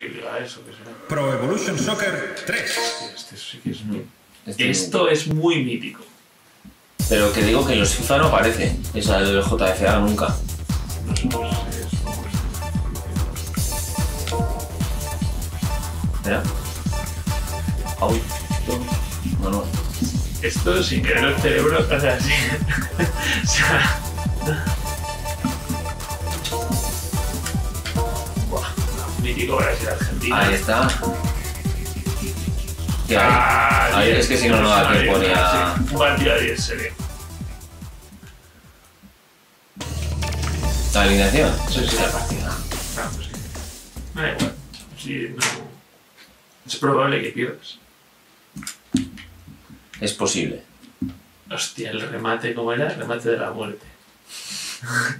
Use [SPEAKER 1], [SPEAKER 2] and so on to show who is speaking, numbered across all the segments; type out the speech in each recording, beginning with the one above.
[SPEAKER 1] Eso, que será.
[SPEAKER 2] Pro Evolution Soccer 3.
[SPEAKER 1] Hostia, Este sí que es muy...
[SPEAKER 3] Este
[SPEAKER 1] Esto es muy mítico.
[SPEAKER 3] Pero que digo que en los FIFA no aparece. Esa del JFA nunca.
[SPEAKER 1] No sé, no sé, es como
[SPEAKER 3] Mira. Uy. No, no.
[SPEAKER 1] esto. Esto sin querer el cerebro hace así. o sea... mítico.
[SPEAKER 3] Ahí está.
[SPEAKER 1] Ah,
[SPEAKER 3] Ahí es que si no, no da tiempo ni a.
[SPEAKER 1] Partido de 10 serie.
[SPEAKER 3] ¿La alineación?
[SPEAKER 1] Sí, sí.
[SPEAKER 3] La partida.
[SPEAKER 1] Ah, pues sí. Me da igual. Sí, no. Es probable que pierdas.
[SPEAKER 3] Es posible.
[SPEAKER 1] Hostia, el remate, ¿cómo era? El remate de la muerte.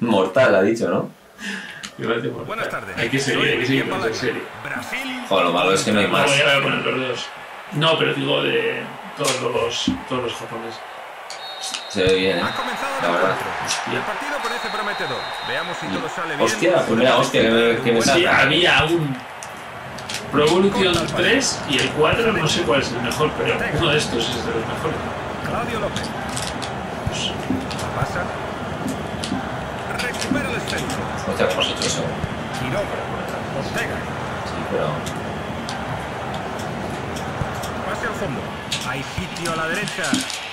[SPEAKER 3] Mortal, ha dicho, ¿no?
[SPEAKER 4] Buenas tardes.
[SPEAKER 1] Hay que seguir, hay que seguir con esa serie.
[SPEAKER 4] Brasil.
[SPEAKER 3] Joder, lo malo es que no hay
[SPEAKER 1] No,
[SPEAKER 3] más.
[SPEAKER 1] voy a poner los dos. No, pero digo de todos los, todos los japoneses.
[SPEAKER 3] Se ve bien, ¿eh?
[SPEAKER 4] Ha comenzado el
[SPEAKER 3] La verdad.
[SPEAKER 1] Hostia.
[SPEAKER 4] El partido parece prometedor. Veamos si todo sale bien.
[SPEAKER 3] Hostia, la primera hostia que me, que me
[SPEAKER 1] Sí, había un Pro Evolution 3 y el 4, no sé cuál es el mejor, pero uno de estos es de los mejores.
[SPEAKER 4] Claudio López.
[SPEAKER 1] Pues,
[SPEAKER 4] pasa.
[SPEAKER 3] Hostia, ¿cómo has hecho eso?
[SPEAKER 4] Quiroga. Ortega.
[SPEAKER 3] Sí, pero.
[SPEAKER 4] Pase al fondo. Hay sitio a la derecha.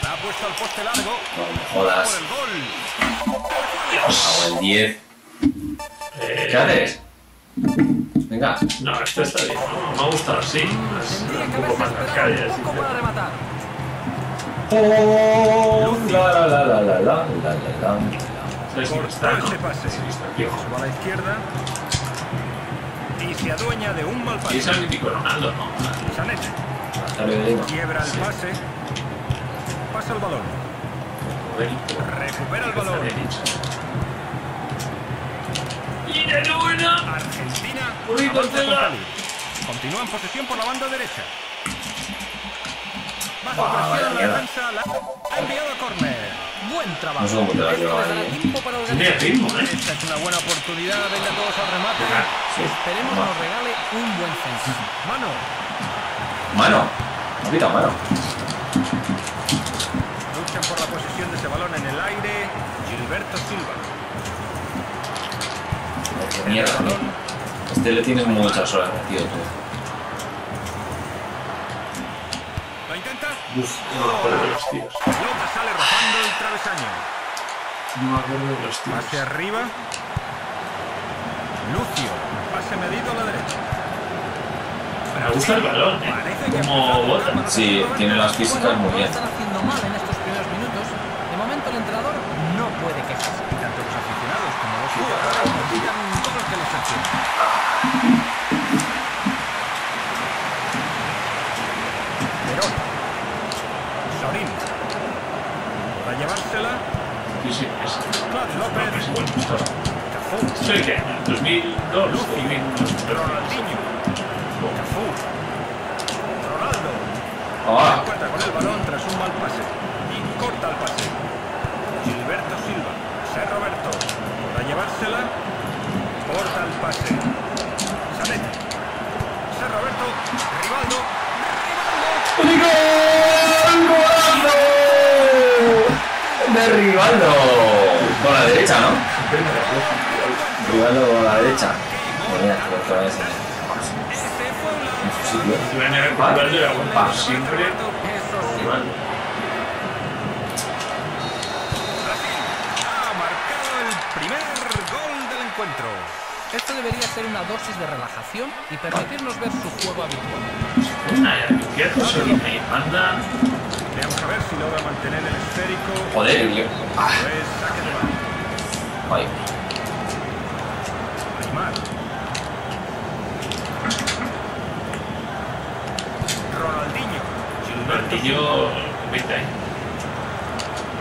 [SPEAKER 4] La ha puesto al poste largo.
[SPEAKER 3] No jodas.
[SPEAKER 4] gol.
[SPEAKER 3] Hago el 10.
[SPEAKER 1] eh,
[SPEAKER 3] ¿Qué haces? Venga.
[SPEAKER 1] No, esta está bien. No, me ha gustado así. un poco más arcade, así.
[SPEAKER 3] Oh, la la la la la la la la
[SPEAKER 1] ¿Sabes quién está, está viejo.
[SPEAKER 4] A la izquierda. Y se adueña de un mal pase.
[SPEAKER 1] es el mítico Ronaldo, ¿no?
[SPEAKER 4] Sanet. Quiebra el pase. Pasa el balón. Recupera el balón.
[SPEAKER 1] ¡Y de buena!
[SPEAKER 4] Argentina
[SPEAKER 1] Uy.
[SPEAKER 4] Continúa en posesión por la banda derecha. Bajo presión la defensa. La ha enviado a córner. Buen trabajo.
[SPEAKER 3] No sé cómo te va a
[SPEAKER 4] Esto
[SPEAKER 3] llevar
[SPEAKER 4] les dará
[SPEAKER 3] ahí.
[SPEAKER 4] tiempo para
[SPEAKER 1] Tiene
[SPEAKER 4] organizar.
[SPEAKER 1] ritmo, ¿eh?
[SPEAKER 4] Esta es una buena oportunidad. Venga todos al remate.
[SPEAKER 3] Sí.
[SPEAKER 4] Esperemos
[SPEAKER 3] Va.
[SPEAKER 4] nos regale un buen centro. Mano.
[SPEAKER 3] Mano. Me ha quitado mano.
[SPEAKER 4] Luchan por la posesión de ese balón en el aire. Gilberto Silva.
[SPEAKER 3] Qué mierda, tío. Este le tienes muchas horas metido tú.
[SPEAKER 1] Uf, no me acuerdo de los tiros.
[SPEAKER 4] Pelota sale rozando el travesaño.
[SPEAKER 1] No me acuerdo de los tiros.
[SPEAKER 4] Pase arriba. Lucio. Pase medido a la derecha.
[SPEAKER 1] Me gusta el balón, ¿eh? Como bota.
[SPEAKER 3] Sí, tiene las físicas muy
[SPEAKER 5] lo
[SPEAKER 3] bien.
[SPEAKER 5] están haciendo mal en estos primeros minutos. De momento el entrenador no puede quejarse.
[SPEAKER 4] Y tanto los aficionados como los jugadores necesitan todo lo que les echen. Verón. Sorín. Llevársela.
[SPEAKER 1] Sí, sí, es.
[SPEAKER 4] López.
[SPEAKER 1] pues, está.
[SPEAKER 4] Cafú.
[SPEAKER 1] ¿Soy? ¿En 2002?
[SPEAKER 4] Lucio.
[SPEAKER 1] 2002.
[SPEAKER 4] Ronaldinho. Cafú. Ronaldo.
[SPEAKER 3] ¡Ah!
[SPEAKER 4] Cuenta con el balón tras un mal pase. Y corta el pase. Gilberto Silva. Sé Roberto. Para llevársela. Corta el pase. Sanet. Sé Roberto. Rivaldo. Rivaldo.
[SPEAKER 3] ¡De Rivaldo! Con la derecha, ¿no? Rivaldo con la derecha. Mira, creo que va a enseñar.
[SPEAKER 4] Ese fue un
[SPEAKER 3] En su sitio.
[SPEAKER 1] Y van a ver Rivaldo era bueno,
[SPEAKER 3] Pa.
[SPEAKER 1] siempre.
[SPEAKER 4] Eso sí.
[SPEAKER 1] Rivaldo.
[SPEAKER 4] Brasil ha marcado el primer gol del encuentro.
[SPEAKER 5] Esto debería ser una dosis de relajación y permitirnos ver su juego habitual.
[SPEAKER 1] Una izquierda, Sorín y manda.
[SPEAKER 4] Veamos a ver si logra mantener el esférico.
[SPEAKER 3] Joder, le- ah,
[SPEAKER 4] Pues saque de banda.
[SPEAKER 3] ay.
[SPEAKER 4] Neymar. Ronaldinho.
[SPEAKER 1] Martillo 20 años.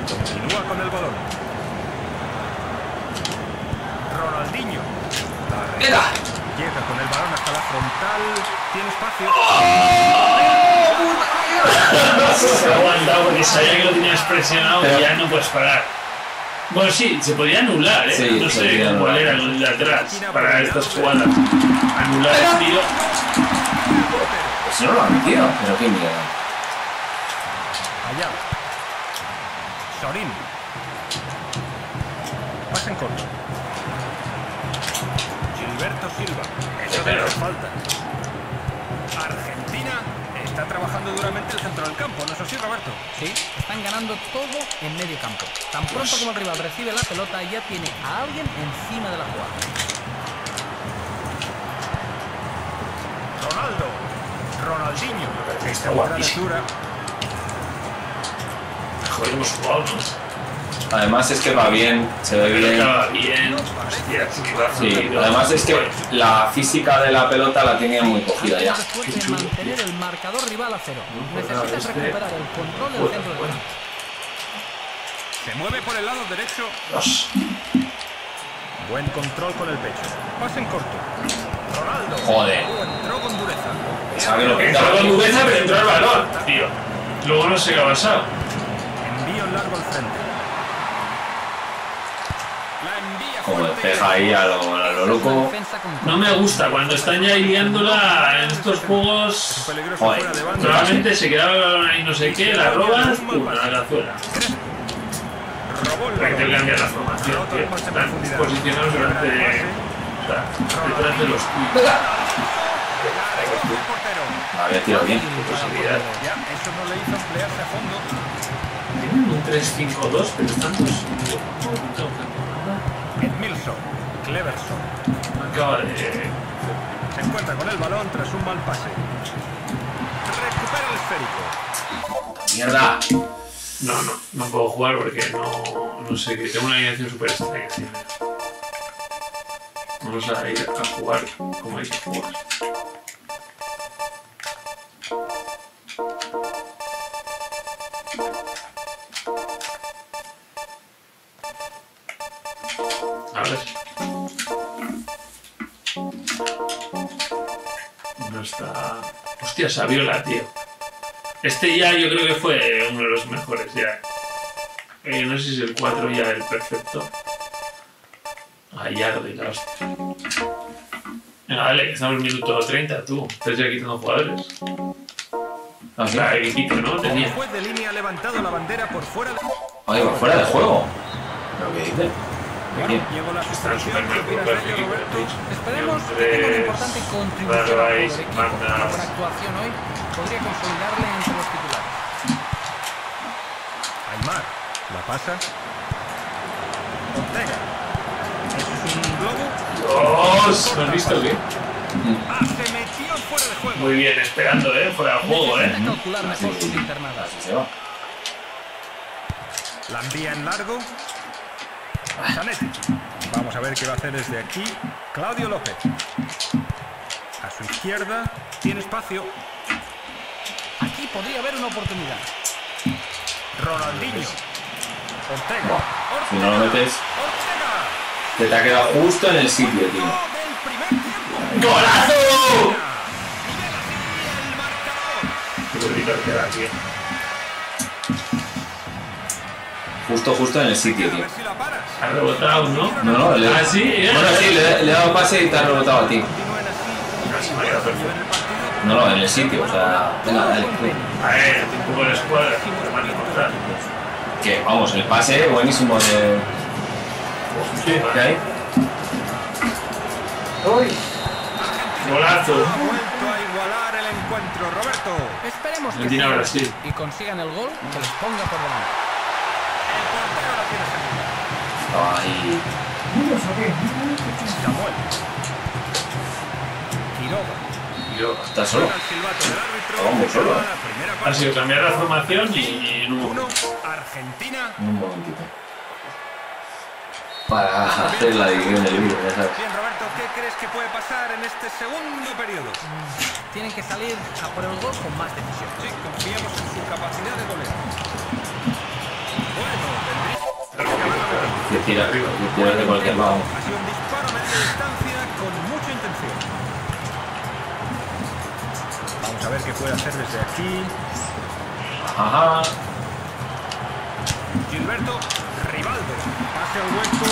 [SPEAKER 4] continúa con el balón. Ronaldinho.
[SPEAKER 3] ¡Venga!
[SPEAKER 4] Llega con el balón hasta la frontal. Tiene espacio.
[SPEAKER 1] Se ha aguantado porque sabía que lo tenías presionado y ya no puedes parar. Bueno, sí, se podía anular, ¿eh?
[SPEAKER 3] Sí,
[SPEAKER 1] no sé
[SPEAKER 3] anular.
[SPEAKER 1] era el de atrás para estas jugadas. Anular el tiro.
[SPEAKER 3] Pues no lo ha metido, pero qué mierda.
[SPEAKER 4] Allá. Sorín. Pase en corto. Gilberto Silva. Eso de las faltas. Argentina está trabajando duramente el centro del campo, ¿no es así, Roberto?
[SPEAKER 5] Sí, están ganando todo en medio campo. Tan pronto como el rival recibe la pelota, ya tiene a alguien encima de la jugada.
[SPEAKER 4] Ronaldo. Ronaldinho. Esta
[SPEAKER 1] Guapísimo.
[SPEAKER 4] buena lectura.
[SPEAKER 1] Joder, hemos jugado, ¿no?
[SPEAKER 3] Además es que va bien, se ve bien.
[SPEAKER 1] bien. Sí,
[SPEAKER 3] además es que la física de la pelota la tenía muy cogida ya.
[SPEAKER 5] Mantener el marcador rival a cero. Necesitas recuperar el control del centro del campo.
[SPEAKER 4] Se mueve por el lado derecho. Buen control con el pecho. Pase en corto. Ronaldo.
[SPEAKER 3] Joder.
[SPEAKER 4] Entró con dureza.
[SPEAKER 3] Lo que
[SPEAKER 1] Entró con dureza, pero entró el balón, tío. Luego no sé qué ha pasado.
[SPEAKER 4] Envío en largo al frente. La
[SPEAKER 3] despeja ahí a lo, a lo loco.
[SPEAKER 1] No me gusta cuando están ya liándola en estos
[SPEAKER 4] Es
[SPEAKER 1] juegos.
[SPEAKER 3] Joder.
[SPEAKER 1] Normalmente se quedaba el balón ahí no sé qué, la robas, pum, a la cazuela. Hay que cambiar la formación,
[SPEAKER 4] en
[SPEAKER 1] Están posicionados sea, detrás de los tuyos.
[SPEAKER 3] Había tirado bien.
[SPEAKER 1] Posibilidad.
[SPEAKER 4] Ya, eso no le hizo emplearse a fondo.
[SPEAKER 1] Tienen un 3-5-2, pero están dos.
[SPEAKER 4] Cleverson.
[SPEAKER 1] Acaba de.
[SPEAKER 4] Se encuentra con el balón tras un mal pase. Recupera el esférico.
[SPEAKER 3] Mierda.
[SPEAKER 1] No, no, no puedo jugar porque no, no sé, que tengo una alineación súper extraña. Vamos a ir a jugar como hay que jugar. A ver. No está. Hostia, Saviola, tío. Este ya yo creo que fue uno de los mejores ya. Eh, no sé si es el 4 ya el perfecto. Gallardo y la hostia. Venga, dale, estamos en el minuto 30, tú. Estás ya quitando jugadores.
[SPEAKER 3] Ah, sí.
[SPEAKER 1] Claro, Equipito, ¿no?
[SPEAKER 4] El
[SPEAKER 1] Tenía.
[SPEAKER 4] juez de línea ha levantado la bandera por fuera de...
[SPEAKER 3] Oye, por fuera de juego. ¿Pero qué dice? ¿De quién?
[SPEAKER 4] Llegó la
[SPEAKER 1] Están
[SPEAKER 4] sustitución.
[SPEAKER 1] súper
[SPEAKER 4] ¿Qué
[SPEAKER 1] mal
[SPEAKER 4] opinas de Roberto?
[SPEAKER 5] Esperemos que tenga una importante contribución al equipo. Una buena actuación hoy podría consolidarle entre los titulares.
[SPEAKER 4] Aymar. La pasa. Ortega. Es un globo.
[SPEAKER 1] ¡Dios! ¿Lo has visto qué?
[SPEAKER 4] Ah, se metió fuera de juego.
[SPEAKER 1] Muy bien, esperando, ¿eh? Fuera de juego, ¿eh?
[SPEAKER 5] Calcular mejor sus internadas.
[SPEAKER 3] Así se va.
[SPEAKER 4] La envía en largo. Zanetti. Vamos a ver qué va a hacer desde aquí. Claudio López. A su izquierda. Tiene espacio.
[SPEAKER 5] Aquí podría haber una oportunidad.
[SPEAKER 4] Ronaldinho. Ortega.
[SPEAKER 3] Si no lo metes,
[SPEAKER 4] Ortega.
[SPEAKER 3] que te ha quedado justo en el sitio, tío.
[SPEAKER 1] ¡Golazo!
[SPEAKER 3] Justo, justo en el sitio, tío.
[SPEAKER 1] Ha rebotado, ¿no?
[SPEAKER 3] No, no, le...
[SPEAKER 1] Ah, sí, eh.
[SPEAKER 3] Bueno, sí, le, le he dado pase y te ha rebotado a ti.
[SPEAKER 1] Casi me ha quedado perfecto.
[SPEAKER 3] No, no, en el sitio, o sea, venga, dale.
[SPEAKER 1] A ver, un poco de escuadra, te van a encontrar.
[SPEAKER 3] Que vamos, el pase buenísimo de. ¿Qué hay?
[SPEAKER 1] Golazo.
[SPEAKER 4] Vuelto a igualar el encuentro. Roberto.
[SPEAKER 5] Esperemos que
[SPEAKER 1] Argentina,
[SPEAKER 5] sigan
[SPEAKER 1] Brasil.
[SPEAKER 5] y consigan el gol que les ponga por delante.
[SPEAKER 3] Estaba ahí.
[SPEAKER 4] Samuel. Quiroga.
[SPEAKER 1] Yo.
[SPEAKER 3] Está solo. Vamos, solo.
[SPEAKER 1] Ha sido cambiar la formación y en un.
[SPEAKER 4] Argentina.
[SPEAKER 3] Un momentito. Para hacer la edición del vídeo, ya sabes.
[SPEAKER 4] Bien, Roberto, ¿qué crees que puede pasar en este segundo periodo?
[SPEAKER 5] Tienen que salir a por el gol con más decisión.
[SPEAKER 4] Sí, confiamos en su capacidad de golear.
[SPEAKER 3] Que tira, que tira de cualquier lado.
[SPEAKER 4] Ha sido un disparo a media distancia con mucha intención. Vamos a ver qué puede hacer desde aquí.
[SPEAKER 3] Ajá.
[SPEAKER 4] Gilberto Rivaldo. Pase al hueco.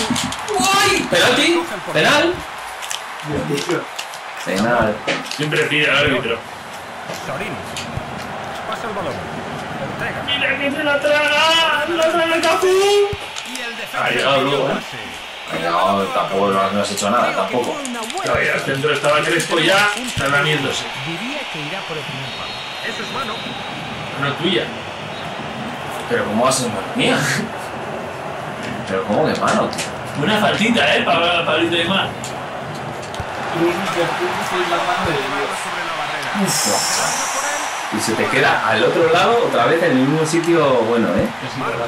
[SPEAKER 3] ¡Uy! ¿Penalti? ¿Penal? Penal.
[SPEAKER 1] Siempre pide al árbitro.
[SPEAKER 4] Sorín. Pasa el balón. Ortega.
[SPEAKER 1] ¡Mira que se la traga! ¡La traga Cafú! Ha llegado luego, ¿eh?
[SPEAKER 4] pase.
[SPEAKER 3] No, tampoco no no has hecho nada,
[SPEAKER 5] que
[SPEAKER 3] tampoco.
[SPEAKER 5] buena
[SPEAKER 1] Todavía el centro estaba Crespo ya, está lamiéndose.
[SPEAKER 5] Diría que irá por el primer palo.
[SPEAKER 4] Eso es mano.
[SPEAKER 1] No tuya.
[SPEAKER 3] Pero ¿cómo va a ser mano mía? Pero ¿cómo de mano, tío?
[SPEAKER 1] Una faltita, ¿eh? Para Pablito de Mar.
[SPEAKER 3] Y se te queda al otro lado, otra vez en el mismo sitio, bueno, ¿eh?
[SPEAKER 4] Marcos.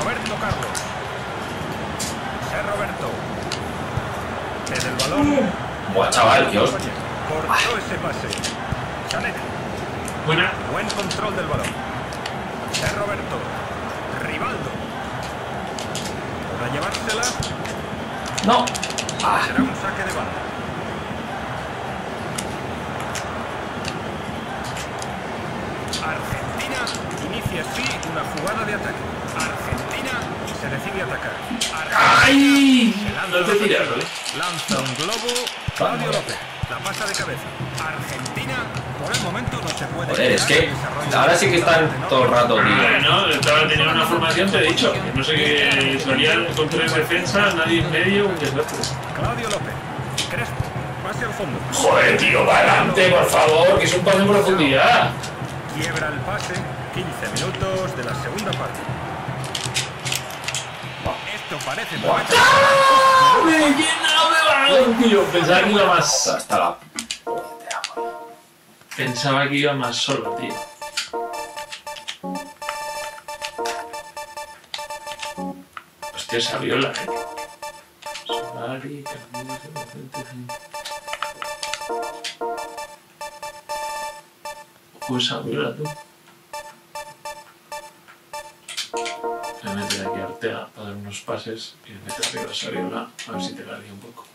[SPEAKER 4] Roberto Carlos. Roberto. En el balón.
[SPEAKER 3] Buah, chaval, hostia.
[SPEAKER 4] Cortó ese pase. Sanetti.
[SPEAKER 1] Buena.
[SPEAKER 4] Buen control del balón. Ser Roberto. Rivaldo. Para llevársela
[SPEAKER 3] No. Ah,
[SPEAKER 4] será un saque de banda. Argentina inicia así una jugada de ataque. Argentina decide atacar. Argentina
[SPEAKER 1] ¡Ay! No te tiras. ¿vale?
[SPEAKER 4] Lanza un globo. Claudio López. La pasa de cabeza. Argentina por el momento no se puede.
[SPEAKER 3] joder, es que ahora sí que están todo el rato, tío.
[SPEAKER 1] Bueno, estaba teniendo una formación, te he dicho. No sé qué. Solía con tres defensas, nadie en medio, un desastre.
[SPEAKER 4] Claudio López. Crespo. Pase al fondo.
[SPEAKER 1] Joder, tío, para adelante, por favor, que es un pase en profundidad.
[SPEAKER 4] Quiebra el pase. 15 minutos de la segunda parte. Esto parece prometedor.
[SPEAKER 1] ¡Me llena de balón, tío! Pensaba que iba más.
[SPEAKER 3] Hasta la.
[SPEAKER 1] Pensaba que iba más solo, tío. Hostia, esa viola, eh. Solari. Ojo, esa viola, tú. Ortega para dar unos pases y meter arriba esa viola, a ver si te la un poco.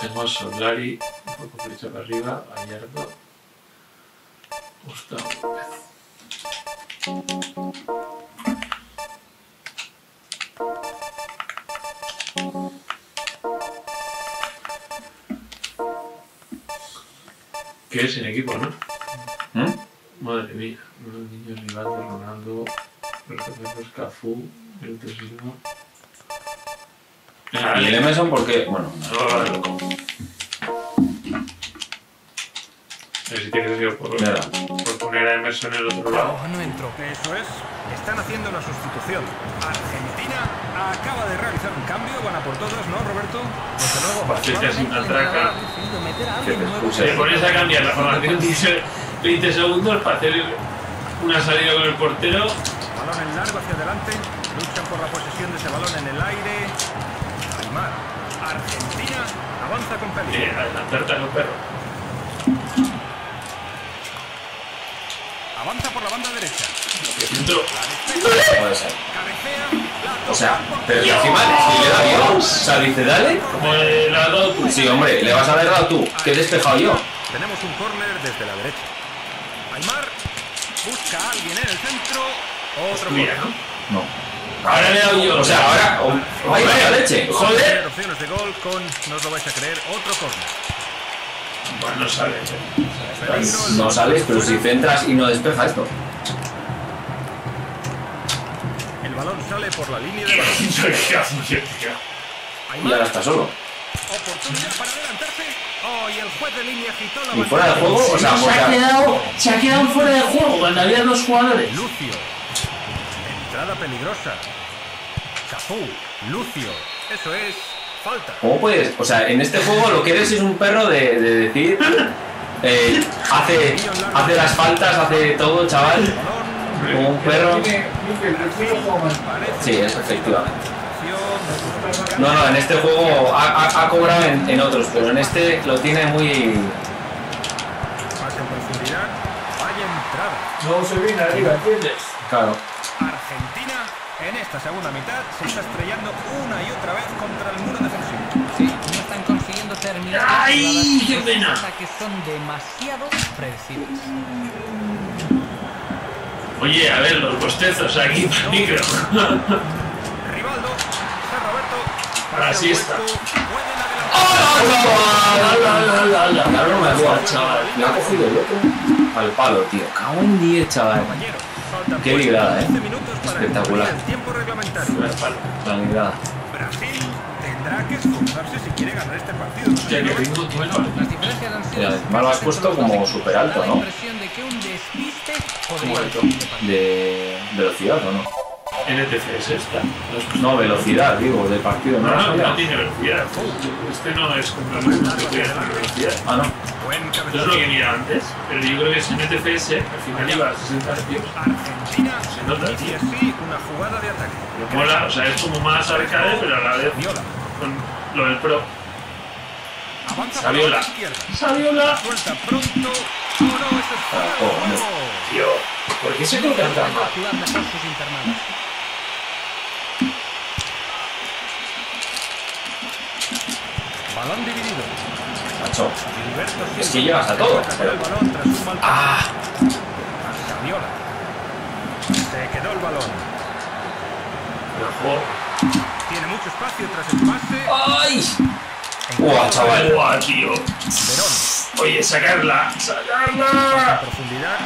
[SPEAKER 1] Tengo a Solari, un poco flecha para arriba, Gallardo, Gustavo López. ¿Qué es en equipo, no? Unos niños Rivaldo, Ronaldo, Roberto Cafú, Silva. Venga,
[SPEAKER 3] ¿Y el
[SPEAKER 1] dale.
[SPEAKER 3] Emerson por qué? Bueno,
[SPEAKER 1] loco. A ver si tiene sentido por,
[SPEAKER 3] Mira.
[SPEAKER 1] por poner a Emerson en el otro lado.
[SPEAKER 5] No entró.
[SPEAKER 4] Eso es. Están haciendo la sustitución. Argentina acaba de realizar un cambio. Van a por todos, ¿no, Roberto?
[SPEAKER 5] Desde luego,
[SPEAKER 1] Hacerte así una
[SPEAKER 5] el
[SPEAKER 1] traca.
[SPEAKER 3] Que te expulse.
[SPEAKER 1] Te pones a cambiar la formación 10 20 segundos para hacer una salida con el portero.
[SPEAKER 4] Balón en largo hacia adelante. Luchan por la posesión de ese balón en el aire. Aymar. Argentina avanza con
[SPEAKER 1] Eh,
[SPEAKER 4] peligro.
[SPEAKER 1] adelantarte a los perros.
[SPEAKER 4] Avanza por la banda derecha.
[SPEAKER 1] Centro.
[SPEAKER 3] puede ser.
[SPEAKER 4] Cabecea. La
[SPEAKER 3] O sea, pero que encima si le da bien. O sea, dice, dale.
[SPEAKER 1] Como has dado tú.
[SPEAKER 3] Sí, hombre, le vas a haber dado tú. Que he despejado yo.
[SPEAKER 4] Tenemos un córner desde la derecha. En el centro. Otro.
[SPEAKER 1] ¿no?
[SPEAKER 3] No.
[SPEAKER 1] Ahora le he dado yo.
[SPEAKER 3] O sea, ahora. oh, ¡Ay, vaya leche!
[SPEAKER 1] Joder.
[SPEAKER 4] opciones de gol con, no os lo vais a creer, otro córner.
[SPEAKER 1] No sale. eh.
[SPEAKER 3] No sales, pero si centras y no despeja esto.
[SPEAKER 4] El balón sale por la línea de balón.
[SPEAKER 3] Y ahora está solo.
[SPEAKER 4] oportunidad para adelantarse. Oh, y el juez de línea agitó la
[SPEAKER 3] Y fuera de juego, o sea,
[SPEAKER 1] se,
[SPEAKER 3] o
[SPEAKER 1] ha quedado, se ha quedado fuera de juego cuando había dos jugadores.
[SPEAKER 4] Lucio. Entrada peligrosa. Cafú. Lucio. Eso es falta.
[SPEAKER 3] ¿Cómo puedes? O sea, en este juego lo que eres es un perro de, de decir. eh, hace, hace las faltas, hace todo, chaval. Como un perro. Sí, es efectivamente. No, no, en este juego ha, ha- ha cobrado en, en otros, pero en este lo tiene muy.
[SPEAKER 4] Pase en profundidad. Vaya entrada.
[SPEAKER 1] No se viene arriba, ¿entiendes?
[SPEAKER 3] Claro.
[SPEAKER 4] Argentina en esta segunda mitad se está estrellando una y otra vez contra el muro defensivo.
[SPEAKER 5] Sí, no están consiguiendo terminar.
[SPEAKER 1] ¡Ay, qué pena!
[SPEAKER 5] ataques son demasiado predecibles.
[SPEAKER 1] Oye, a ver, los bostezos aquí para el micro.
[SPEAKER 4] Rivaldo, Ser
[SPEAKER 1] Así está.
[SPEAKER 3] Claro, me ha jugado,
[SPEAKER 1] chaval.
[SPEAKER 3] Me ha cogido el otro al palo, tío. Cago en 10, chaval. Qué
[SPEAKER 4] 15
[SPEAKER 3] ¿eh? Espectacular. La librada.
[SPEAKER 4] Brasil tendrá que esforzarse si quiere ganar este partido.
[SPEAKER 3] Mira,
[SPEAKER 5] suficientes
[SPEAKER 3] encima lo has puesto como súper alto,
[SPEAKER 5] la
[SPEAKER 3] ¿no?
[SPEAKER 5] que
[SPEAKER 1] Como alto.
[SPEAKER 5] partido.
[SPEAKER 3] De velocidad, ¿o no?
[SPEAKER 1] NTC es esta.
[SPEAKER 3] No, velocidad, digo, del partido. ¿No,
[SPEAKER 1] No,
[SPEAKER 3] has
[SPEAKER 1] no, tiene velocidad. Este no es completamente no tiene velocidad.
[SPEAKER 3] Ah, no.
[SPEAKER 4] Buen
[SPEAKER 1] Eso es lo que mira antes, pero yo creo que es NTFS, al final iba a 60 hercios.
[SPEAKER 4] Argentina
[SPEAKER 1] Se nota,
[SPEAKER 4] una jugada de ataque.
[SPEAKER 1] Me mola, o sea, es como más arcade, pero a la vez
[SPEAKER 4] Viola.
[SPEAKER 1] con lo del pro. Saviola. ¡Saviola!
[SPEAKER 4] Suelta pronto. Oh, fuera de
[SPEAKER 3] Oh.
[SPEAKER 1] Tío, ¿por qué se colocan tan mal?
[SPEAKER 4] Balón dividido.
[SPEAKER 3] Macho. Es que llegas a todo, pero- Ah.
[SPEAKER 4] Se quedó el balón. Tiene mucho espacio tras el pase.
[SPEAKER 3] ¡Ay! ¡Guau, chaval!
[SPEAKER 1] ¡Guau, tío! Oye, sacarla, sacarla.
[SPEAKER 4] profundidad.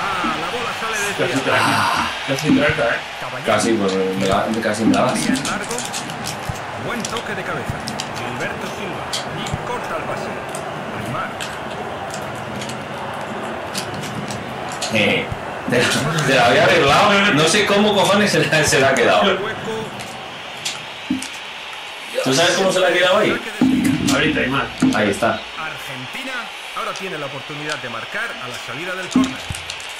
[SPEAKER 4] Ah, la bola sale
[SPEAKER 1] Casi
[SPEAKER 4] desviada.
[SPEAKER 1] traca, casi traca, eh.
[SPEAKER 3] Casi, pues me la, casi me la.
[SPEAKER 4] Buen toque de cabeza. Gilberto Silva. Y corta el pase. Aymar.
[SPEAKER 3] Eh, te, la había arreglado. No sé cómo cojones se la, se la ha quedado. ¿Tú sabes cómo se la ha quedado ahí?
[SPEAKER 1] Ahorita hay más.
[SPEAKER 3] Ahí está.
[SPEAKER 4] Argentina ahora tiene la oportunidad de marcar a la salida del córner.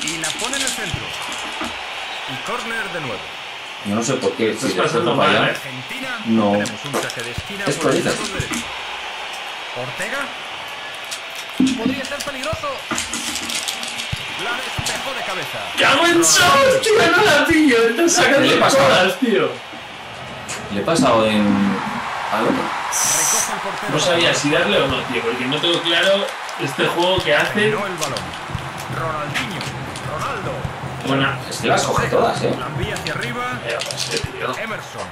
[SPEAKER 4] Y la pone en el centro. Y córner de nuevo.
[SPEAKER 3] Yo no sé por qué. Si después
[SPEAKER 1] pasando
[SPEAKER 3] no
[SPEAKER 1] mal, eh.
[SPEAKER 3] No.
[SPEAKER 4] Tenemos un saque de esquina
[SPEAKER 3] Es
[SPEAKER 4] por. Ortega.
[SPEAKER 5] Podría ser peligroso.
[SPEAKER 4] La despejó de cabeza.
[SPEAKER 1] ¡Cago en sol, tío! No la pillo. Estás sacando todas, tío.
[SPEAKER 3] Le he pasado en. al otro.
[SPEAKER 4] Recoge el portero.
[SPEAKER 1] No sabía si darle o no, tío, porque no tengo claro este juego que hace.
[SPEAKER 4] No el balón. Ronaldinho. Ronaldo.
[SPEAKER 1] Buena.
[SPEAKER 3] Es que las coge todas, eh.
[SPEAKER 4] La hacia arriba.
[SPEAKER 1] Tío.
[SPEAKER 4] Emerson.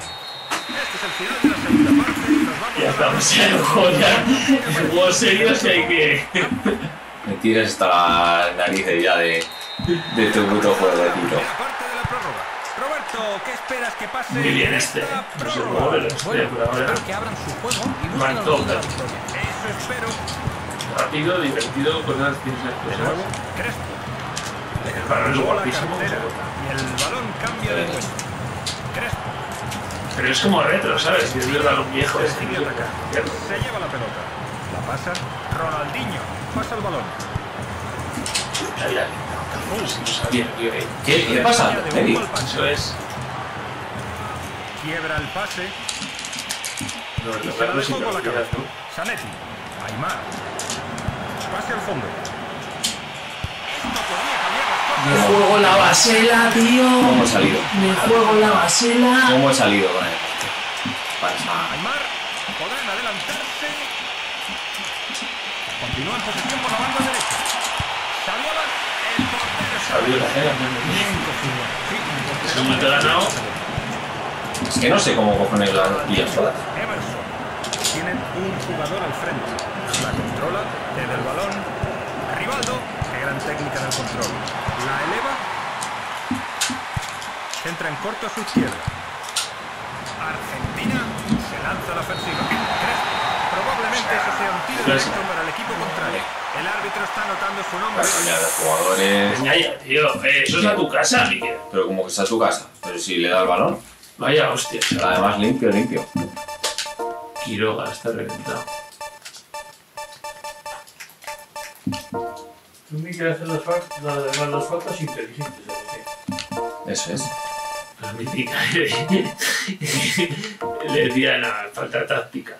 [SPEAKER 4] Este es el final de la segunda parte. Nos vamos
[SPEAKER 1] Ya
[SPEAKER 4] la
[SPEAKER 1] estamos en el juego ya. El juego serio si hay que.
[SPEAKER 3] Me tienes hasta narices ya de, de tu puto
[SPEAKER 4] la prórroga. Roberto, ¿qué esperas que pase?
[SPEAKER 1] Muy bien
[SPEAKER 4] en
[SPEAKER 1] este. ¿eh? No sé cómo lo ahora.
[SPEAKER 5] espero que abran su juego y busquen la victoria.
[SPEAKER 4] Eso espero.
[SPEAKER 1] Rápido, divertido, cosas que se
[SPEAKER 4] De nuevo, Crespo.
[SPEAKER 1] El balón
[SPEAKER 4] la el cambia de puesto. Crespo.
[SPEAKER 1] Pero es como retro, ¿sabes? Es verdad, un viejo es
[SPEAKER 4] Decide atacar. Se lleva la pelota. La pasa. Ronaldinho. Pasa el balón.
[SPEAKER 1] Tío. eh.
[SPEAKER 3] ¿Qué, ¿Qué pasa?
[SPEAKER 1] Eso es.
[SPEAKER 4] Quiebra el pase.
[SPEAKER 1] No. ¿no?
[SPEAKER 4] Aymar. Pase al fondo.
[SPEAKER 1] Me juego la basela, tío.
[SPEAKER 3] ¿Cómo he salido?
[SPEAKER 1] Me juego la basela.
[SPEAKER 3] ¿Cómo he salido con él?
[SPEAKER 4] Aymar. Podrán adelantarse. Continúa en posesión por la banda derecha. Saviola. El portero.
[SPEAKER 1] Saviola, eh,
[SPEAKER 4] Bien cogido. Sí, el portero.
[SPEAKER 1] Es un momento ganado.
[SPEAKER 3] Es que no sé cómo cojones las pillas todas.
[SPEAKER 4] Emerson. Tienen un jugador al frente. La controla, cede el balón. Gran técnica en el control. La eleva. Centra en corto a su izquierda. Argentina se lanza a la ofensiva. Probablemente eso sea un tiro directo para el equipo contrario. El árbitro está anotando su nombre.
[SPEAKER 3] Para cambiar de jugadores.
[SPEAKER 1] Tío. Eh, eso es a tu casa, Miguel.
[SPEAKER 3] Pero como que está a tu casa. Pero si le da el balón.
[SPEAKER 1] Vaya hostia.
[SPEAKER 3] Además limpio, limpio.
[SPEAKER 1] Quiroga está reventado.
[SPEAKER 6] Tú que hacer las, las, las faltas inteligentes, ¿sabes?
[SPEAKER 3] Eso es.
[SPEAKER 1] La mítica. Le decía, nada, falta táctica.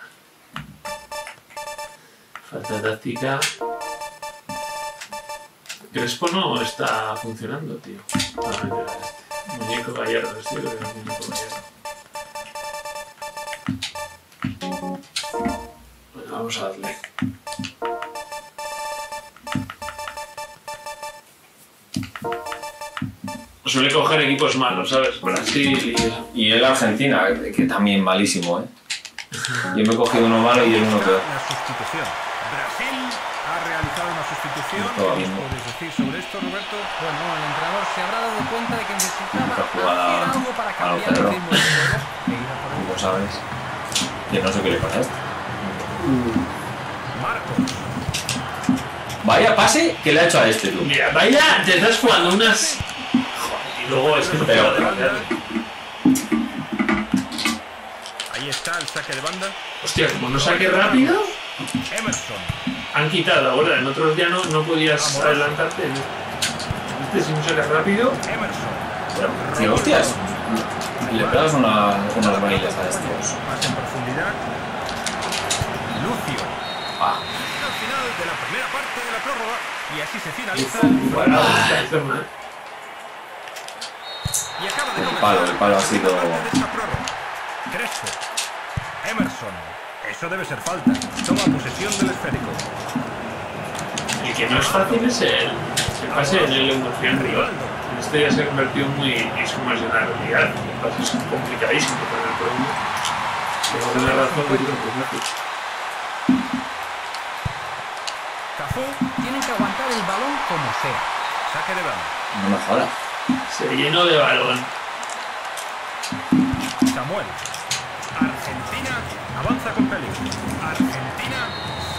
[SPEAKER 1] Falta táctica. Crespo no está funcionando, tío. Para meter a este. Muñeco Gallardo, este creo que es muñeco Gallardo. Bueno, vamos a darle. Suele coger equipos malos, ¿sabes? Brasil y.
[SPEAKER 3] Y el Argentina, que también malísimo, ¿eh? Yo me he cogido uno malo y el uno peor.
[SPEAKER 4] La sustitución. Brasil ha realizado una sustitución.
[SPEAKER 3] Todo
[SPEAKER 4] ¿Qué puedes decir sobre esto, Roberto?
[SPEAKER 5] Bueno, el entrenador se habrá dado cuenta de que necesitaba algo para
[SPEAKER 3] a lo
[SPEAKER 5] cambiar el ritmo e
[SPEAKER 3] Como sabes. Yo no sé qué le pasa a este.
[SPEAKER 4] Marcos.
[SPEAKER 3] Vaya pase que le ha hecho a este, tú.
[SPEAKER 1] Mira, vaya, te estás jugando unas. Joder, y luego es que no
[SPEAKER 3] Pero-.
[SPEAKER 4] Ahí está el saque de banda.
[SPEAKER 1] Hostia, como no saque rápido,
[SPEAKER 4] Emerson.
[SPEAKER 1] han quitado ahora. En otros ya no, no podías adelantarte. Este si no sacas rápido.
[SPEAKER 4] Emerson.
[SPEAKER 3] Hostias. Le pegas una, unos bailes a estos.
[SPEAKER 4] Más en profundidad. Lucio.
[SPEAKER 3] Ah,
[SPEAKER 4] Al final de la primera parte de la prórroga. Y así se finaliza. Y acaba de
[SPEAKER 3] El palo, el palo ha
[SPEAKER 4] la
[SPEAKER 3] sido-
[SPEAKER 4] de. Crespo. Emerson. Eso debe ser falta. Toma posesión del esférico.
[SPEAKER 1] El que no es fácil es el, el pase en el emoción rival. Este ya se ha convertido muy. Es como es una realidad. El pase es complicadísimo para el problema. Tengo que tener razón
[SPEAKER 4] Cafú.
[SPEAKER 5] Tienen que aguantar el balón como sea.
[SPEAKER 4] Saque de banda.
[SPEAKER 3] no me jodas.
[SPEAKER 1] Se llenó de balón.
[SPEAKER 4] Samuel. Argentina avanza con peligro. Argentina.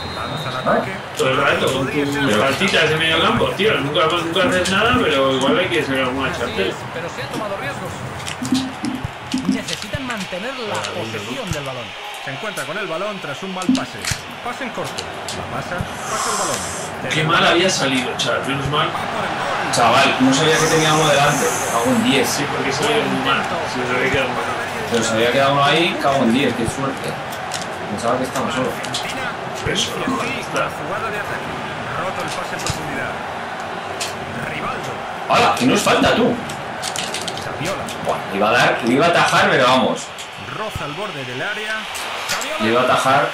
[SPEAKER 4] Soldados al ataque.
[SPEAKER 1] Todo el rato con
[SPEAKER 4] ser
[SPEAKER 1] tus partitas de medio campo, tío. Nunca, nunca haces nada, pero igual hay que sacar alguna chartela.
[SPEAKER 5] pero se han tomado riesgos. Mantener la posesión del balón.
[SPEAKER 4] Se encuentra con el balón tras un mal pase. Pase en corto. La pasa, pasa el balón.
[SPEAKER 1] Qué mal había salido, chaval. Menos mal.
[SPEAKER 3] Chaval, no sabía que tenía uno delante. Cago en 10.
[SPEAKER 1] Sí, porque se había muy mal. Se había quedado mal.
[SPEAKER 3] Pero se había quedado uno ahí, cago en 10. Qué suerte. Pensaba que estaba solo.
[SPEAKER 1] Eso,
[SPEAKER 4] la jugada de ataque. Roto el pase en profundidad. Rivaldo.
[SPEAKER 3] ¡Hala! Que no es falta, tú. Buah, iba a dar, le iba a atajar, pero vamos.
[SPEAKER 4] Roza al borde del área.
[SPEAKER 3] Le iba a atajar.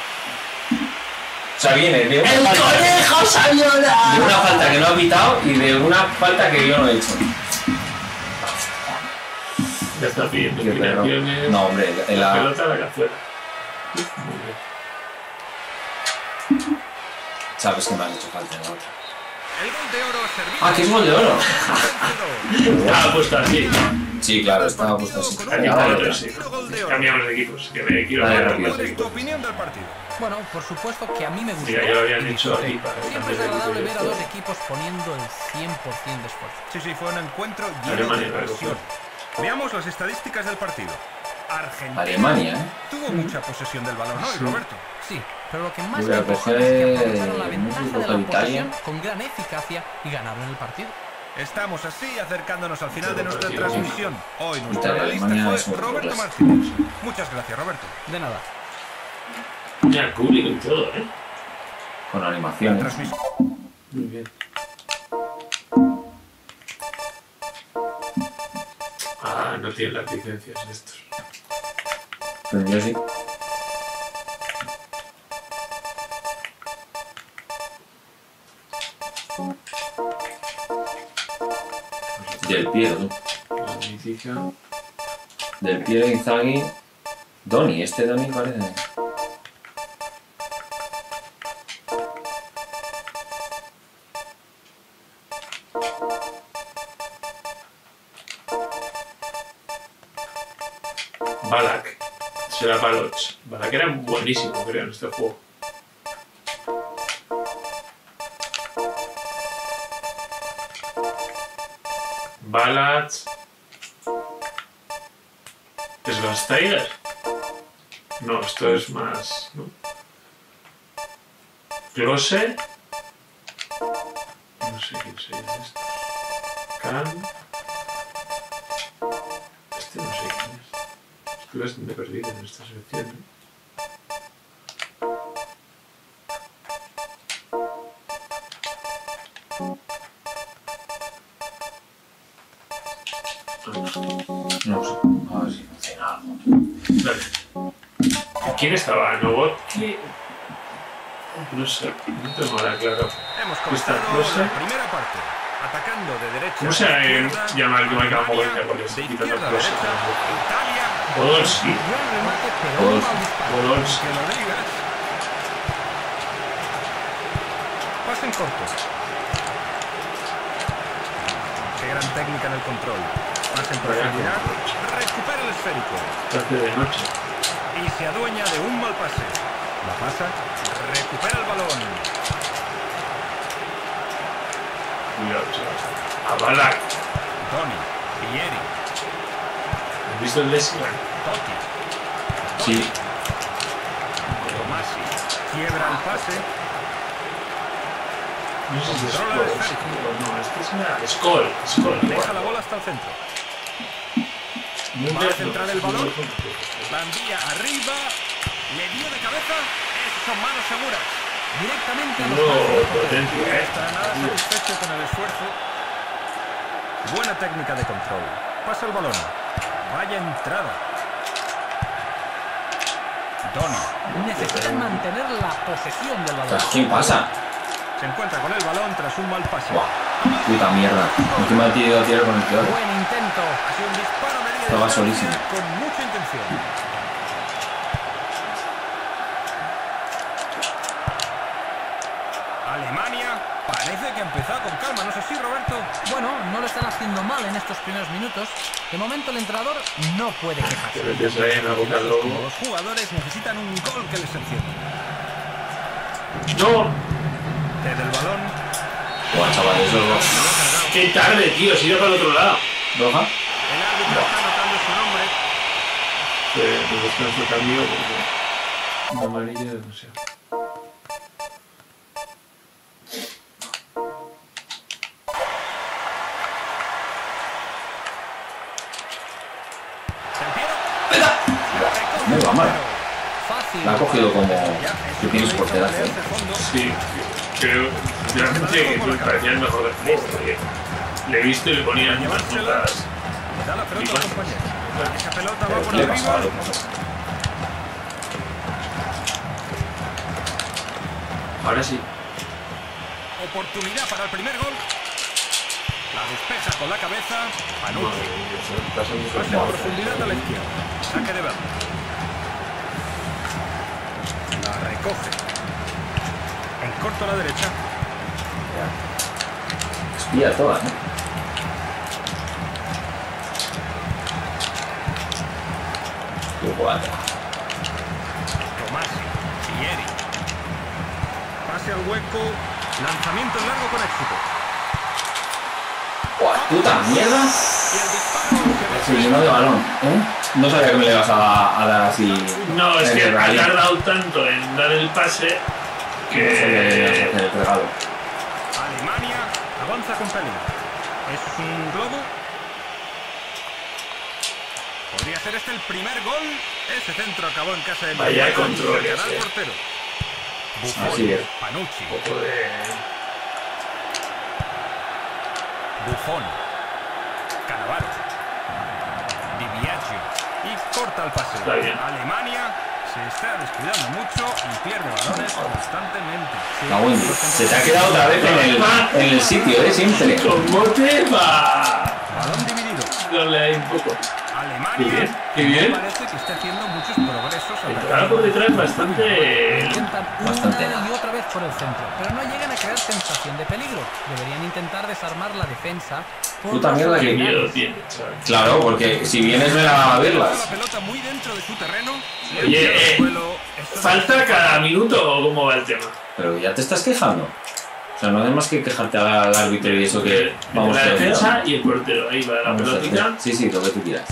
[SPEAKER 3] O sea, viene de una, falta,
[SPEAKER 1] conejo Saviola!
[SPEAKER 3] de una falta que no ha pitado y de una falta que yo no he hecho.
[SPEAKER 1] Ya está pidiendo.
[SPEAKER 3] No, hombre, en
[SPEAKER 1] La
[SPEAKER 3] la,
[SPEAKER 1] pelota a la. Muy bien.
[SPEAKER 3] sabes que me has hecho falta en la otra. Ah, que es gol de oro.
[SPEAKER 1] Estaba puesto así.
[SPEAKER 3] Sí, claro, estaba puesto así.
[SPEAKER 1] Sí. Cambiamos de equipos. Que me quiero ver
[SPEAKER 3] rápido.
[SPEAKER 1] más
[SPEAKER 4] ¿Cuál es tu opinión del partido?
[SPEAKER 5] Bueno, por supuesto que a mí me gustó.
[SPEAKER 1] Mira, ya lo habían hecho aquí para que
[SPEAKER 5] Siempre es agradable ver a dos equipos poniendo el 100% de esfuerzo.
[SPEAKER 4] Sí, sí, fue un encuentro lleno
[SPEAKER 1] Alemania,
[SPEAKER 4] de
[SPEAKER 1] claro.
[SPEAKER 4] presión. Veamos las estadísticas del partido. Argentina
[SPEAKER 3] Alemania, ¿eh?
[SPEAKER 4] tuvo mucha posesión del balón hoy, Roberto.
[SPEAKER 5] Sí, pero lo que más
[SPEAKER 3] Voy
[SPEAKER 5] me
[SPEAKER 3] a
[SPEAKER 5] impresiona es que
[SPEAKER 3] coger,
[SPEAKER 5] aprovecharon la ventaja de la posesión con gran eficacia y ganaron el partido.
[SPEAKER 4] Estamos así acercándonos al final de nuestra transmisión. Hoy nuestro analista fue Roberto. Martínez. Muchas gracias, Roberto.
[SPEAKER 5] De nada.
[SPEAKER 1] Ya, público y todo, ¿eh?
[SPEAKER 3] Con animaciones.
[SPEAKER 4] Transmisión.
[SPEAKER 1] Muy bien. Ah, no tienen las licencias estos.
[SPEAKER 3] Pero yo sí. Del Piero,
[SPEAKER 1] mítica.
[SPEAKER 3] Del Piero Inzaghi. Doni, este Doni parece.
[SPEAKER 1] Balak. Será Baloch. Balak era buenísimo, creo, en este juego. Balak. ¿Es Ghost Tiger? No, esto es más. ¿no? Close. No sé quién sería esto. Khan. Este no sé quién es. Estoy bastante perdido en esta sección. ¿eh?
[SPEAKER 3] No sé,
[SPEAKER 1] no tengo nada claro.
[SPEAKER 4] Primera parte. Atacando de derecha
[SPEAKER 1] ¿Cómo se llama el que marca Mogollón? Porque
[SPEAKER 4] De
[SPEAKER 1] se quita
[SPEAKER 4] izquierda a
[SPEAKER 1] los
[SPEAKER 4] derecha, Italia.
[SPEAKER 1] Podolski.
[SPEAKER 5] Un.
[SPEAKER 1] Podolski.
[SPEAKER 4] Digas. Pasen cortos. Qué gran técnica en el control. Pase en profundidad. Recupera el esférico.
[SPEAKER 1] Hace de noche.
[SPEAKER 4] Y se adueña de un mal pase. La pasa. Recupera el balón.
[SPEAKER 1] A Balak.
[SPEAKER 4] Tony. Pieri.
[SPEAKER 1] ¿Has visto el Leslie?
[SPEAKER 4] Totti.
[SPEAKER 3] Sí,
[SPEAKER 4] Tomasi. Quiebra el pase.
[SPEAKER 1] No sé si es
[SPEAKER 4] esférico.
[SPEAKER 1] No, este es una... Skoll. Skoll.
[SPEAKER 4] Deja la bola hasta el centro. Va a centrar el balón. La envía arriba. Le dio de cabeza. Esas son manos seguras.
[SPEAKER 5] Directamente a los
[SPEAKER 1] No, potencia,
[SPEAKER 4] está nada satisfecho con el esfuerzo. Buena técnica de control. Pasa el balón. Vaya entrada. Donny
[SPEAKER 5] Necesitan mantener la posesión del balón.
[SPEAKER 3] ¿qué pasa?
[SPEAKER 4] se encuentra con el balón tras un mal pase.
[SPEAKER 3] Buah, puta mierda. Encima he tirado a tirar con el peor.
[SPEAKER 5] Buen intento.
[SPEAKER 4] Ha sido un disparo de
[SPEAKER 3] Estaba solísimo.
[SPEAKER 4] con mucha intención. Alemania parece que ha empezado con calma,
[SPEAKER 5] Bueno, no lo están haciendo mal en estos primeros minutos. De momento el entrenador no puede
[SPEAKER 1] Que
[SPEAKER 5] quejarse.
[SPEAKER 4] Los jugadores necesitan un gol que les encienda.
[SPEAKER 1] No.
[SPEAKER 4] Desde el balón,
[SPEAKER 3] Buah, chaval, eso es
[SPEAKER 1] Qué tarde, tío. Se iba para el otro lado.
[SPEAKER 3] roja.
[SPEAKER 4] el árbitro está anotando su nombre.
[SPEAKER 1] Pues descanso cambio porque... Una amarilla, no sé.
[SPEAKER 3] La ha cogido como que tienes por pedazo.
[SPEAKER 1] Sí, creo sinceramente que me parecía el mejor de todos, porque le he visto y le ponían unas notas.
[SPEAKER 4] Da la pelota al compañero. Esa pelota va por
[SPEAKER 3] Le he
[SPEAKER 4] arriba.
[SPEAKER 3] pasado.
[SPEAKER 1] Ahora sí.
[SPEAKER 4] Oportunidad para el primer gol. La despeja con la cabeza. En profundidad a la izquierda. Saque de verde. Recoge. En corto a la derecha.
[SPEAKER 3] Espía toda, ¿no? Qué guay.
[SPEAKER 4] Tomasi. Pieri. Pase al hueco. Lanzamiento en largo con éxito.
[SPEAKER 3] Buah, puta mierda. Llenó de balón, ¿eh? No sabía que me le ibas a, a dar así.
[SPEAKER 1] No, es que ha tardado tanto en dar el pase
[SPEAKER 3] No sabía que le ibas a
[SPEAKER 1] que...
[SPEAKER 3] hacer el regalo.
[SPEAKER 4] Alemania avanza con peligro. Es un globo. Podría ser este el primer gol. Ese centro acabó en casa de
[SPEAKER 1] Vaya
[SPEAKER 4] al
[SPEAKER 1] eh.
[SPEAKER 3] Así es.
[SPEAKER 4] Panucci,
[SPEAKER 1] Un poco de...
[SPEAKER 4] Buffon, Cannavaro, Di Biagio y corta el pase. Alemania se está descuidando mucho y pierde balones constantemente. Sí, los
[SPEAKER 3] Se te ha quedado otra vez en el, en el sitio, ¿eh? Siempre.
[SPEAKER 1] ¿Cómo te va?
[SPEAKER 4] Balón dividido.
[SPEAKER 1] Dale ahí un poco.
[SPEAKER 4] Alemania.
[SPEAKER 1] Qué bien, qué bien.
[SPEAKER 4] Parece que está haciendo muchos progresos.
[SPEAKER 1] Entrada por detrás bastante...
[SPEAKER 5] Intentan
[SPEAKER 3] Bastante.
[SPEAKER 5] una y otra vez por el centro, pero no llegan a crear sensación de peligro. Deberían intentar desarmar la defensa. por
[SPEAKER 3] Puta mierda, qué
[SPEAKER 1] miedo tiene.
[SPEAKER 3] Claro, porque si vienes ven a
[SPEAKER 4] La
[SPEAKER 3] verlas.
[SPEAKER 4] pelota muy dentro de su terreno.
[SPEAKER 1] Oye, eh, ¿Falta cada minuto o cómo va el tema?
[SPEAKER 3] Pero ya te estás quejando. O sea, no hay más que quejarte al árbitro y eso que vamos
[SPEAKER 1] la
[SPEAKER 3] a hacer.
[SPEAKER 1] defensa y el portero. Ahí va la
[SPEAKER 3] a
[SPEAKER 1] pelotita.
[SPEAKER 3] Sí, sí, lo que tú quieras.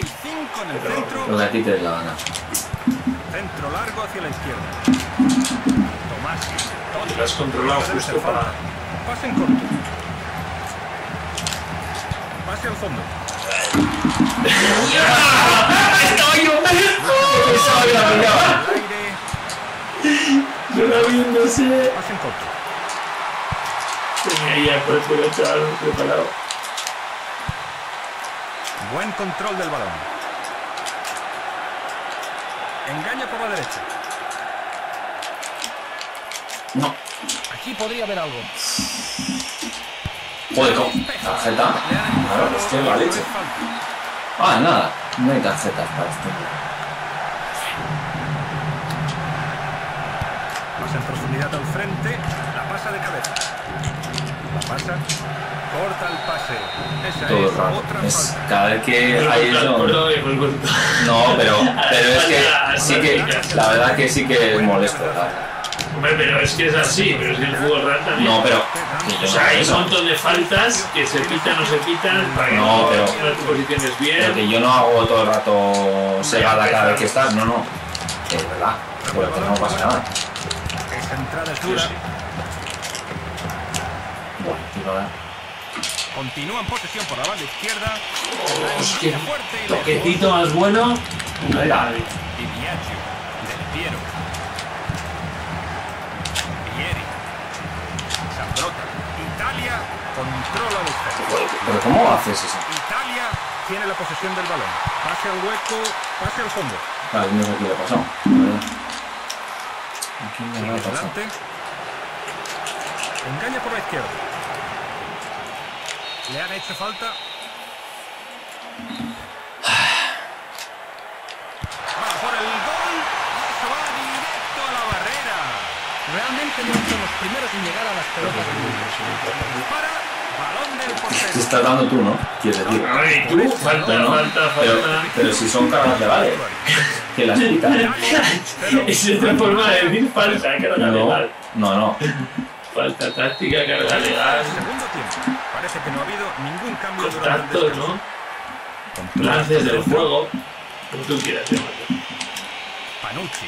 [SPEAKER 4] Hay cinco en el
[SPEAKER 1] Pero-
[SPEAKER 4] centro.
[SPEAKER 3] Dé la gana.
[SPEAKER 4] Centro largo hacia la izquierda. Totti.
[SPEAKER 1] Lo has controlado justo para...
[SPEAKER 4] Pase en corto. Pase al fondo. Al aire.
[SPEAKER 1] Yo la vi, no sé.
[SPEAKER 4] Pase en corto.
[SPEAKER 1] Tenía ya por el pelo, chaval, preparado.
[SPEAKER 4] Buen control del balón. Engaña por la derecha.
[SPEAKER 3] No.
[SPEAKER 5] Aquí podría haber algo.
[SPEAKER 3] Joder, ¿cómo? ¿Tarjeta? Claro, es que la leche. Ah, nada. No hay tarjetas para este.
[SPEAKER 4] Pasa en profundidad al frente, la pasa de cabeza. La pasa, corta el pase. Esa
[SPEAKER 3] Todo el
[SPEAKER 4] es
[SPEAKER 3] rato.
[SPEAKER 4] otra
[SPEAKER 3] Es cada vez que
[SPEAKER 1] Pero
[SPEAKER 3] hay eso. No, pero, pero es que sí que. La verdad que sí que es molesto.
[SPEAKER 1] Hombre, pero es que es así, pero es que el fútbol real también.
[SPEAKER 3] No, pero. que
[SPEAKER 1] O sea, hay un montón de faltas que se pitan o se pitan para que
[SPEAKER 3] No, pero- Pero que yo no hago todo el rato segada cada vez que estás. No, no. Es verdad. Porque no pasa nada.
[SPEAKER 4] Esa entrada es dura.
[SPEAKER 1] sí.
[SPEAKER 3] Bueno,
[SPEAKER 4] Continúa en posesión por la banda izquierda.
[SPEAKER 1] Hostia, toquecito más bueno.
[SPEAKER 3] Venga.
[SPEAKER 4] Di Biagio, Del Piero. Vieri. Sandrota. Italia controla.
[SPEAKER 3] Pero ¿cómo haces eso?
[SPEAKER 4] Italia tiene la posesión del balón. Pase al hueco, pase al fondo.
[SPEAKER 3] Claro, no sé qué le. Aquí me
[SPEAKER 4] Sigue
[SPEAKER 3] ha pasado.
[SPEAKER 4] Engaña por la izquierda. Le han hecho falta. Va por el gol. Eso va directo a la barrera.
[SPEAKER 5] Realmente no son los primeros en llegar a las pelotas.
[SPEAKER 4] Para. Balón del
[SPEAKER 3] Te
[SPEAKER 4] portero.
[SPEAKER 3] estás dando tú, ¿no? Quieres decir.
[SPEAKER 1] Ay, tú, falta,
[SPEAKER 3] No,
[SPEAKER 1] falta,
[SPEAKER 3] Pero,
[SPEAKER 1] falta.
[SPEAKER 3] pero si son cargas legales, que las quitan.
[SPEAKER 1] Es otra forma de decir falta, carga
[SPEAKER 3] No,
[SPEAKER 1] legal.
[SPEAKER 3] no, no.
[SPEAKER 1] Falta táctica, carga legal.
[SPEAKER 4] Segundo tiempo. Parece que no ha habido ningún cambio durante el
[SPEAKER 1] Contactos,
[SPEAKER 4] descanso.
[SPEAKER 1] ¿no? Lances del juego. Como tú quieras llamarlo.
[SPEAKER 4] Panucci.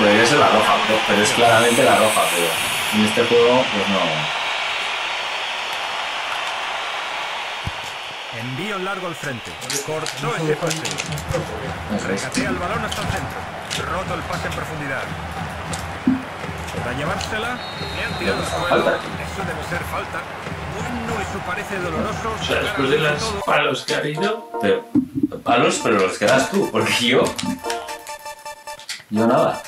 [SPEAKER 3] Debería ser la roja, pero- es claramente la roja, pero en este juego, pues no.
[SPEAKER 4] Envío en largo al frente. Cortó ese pase. Catea el balón hasta el centro. Roto el pase en profundidad. Para llevársela, le han tirado al suelo.
[SPEAKER 3] Falta.
[SPEAKER 4] Eso debe ser falta. Bueno, eso parece doloroso.
[SPEAKER 1] O sea, después de
[SPEAKER 4] Todo.
[SPEAKER 1] palos que ha habido,
[SPEAKER 3] Pero, palos, pero los que das tú, porque yo. Yo nada.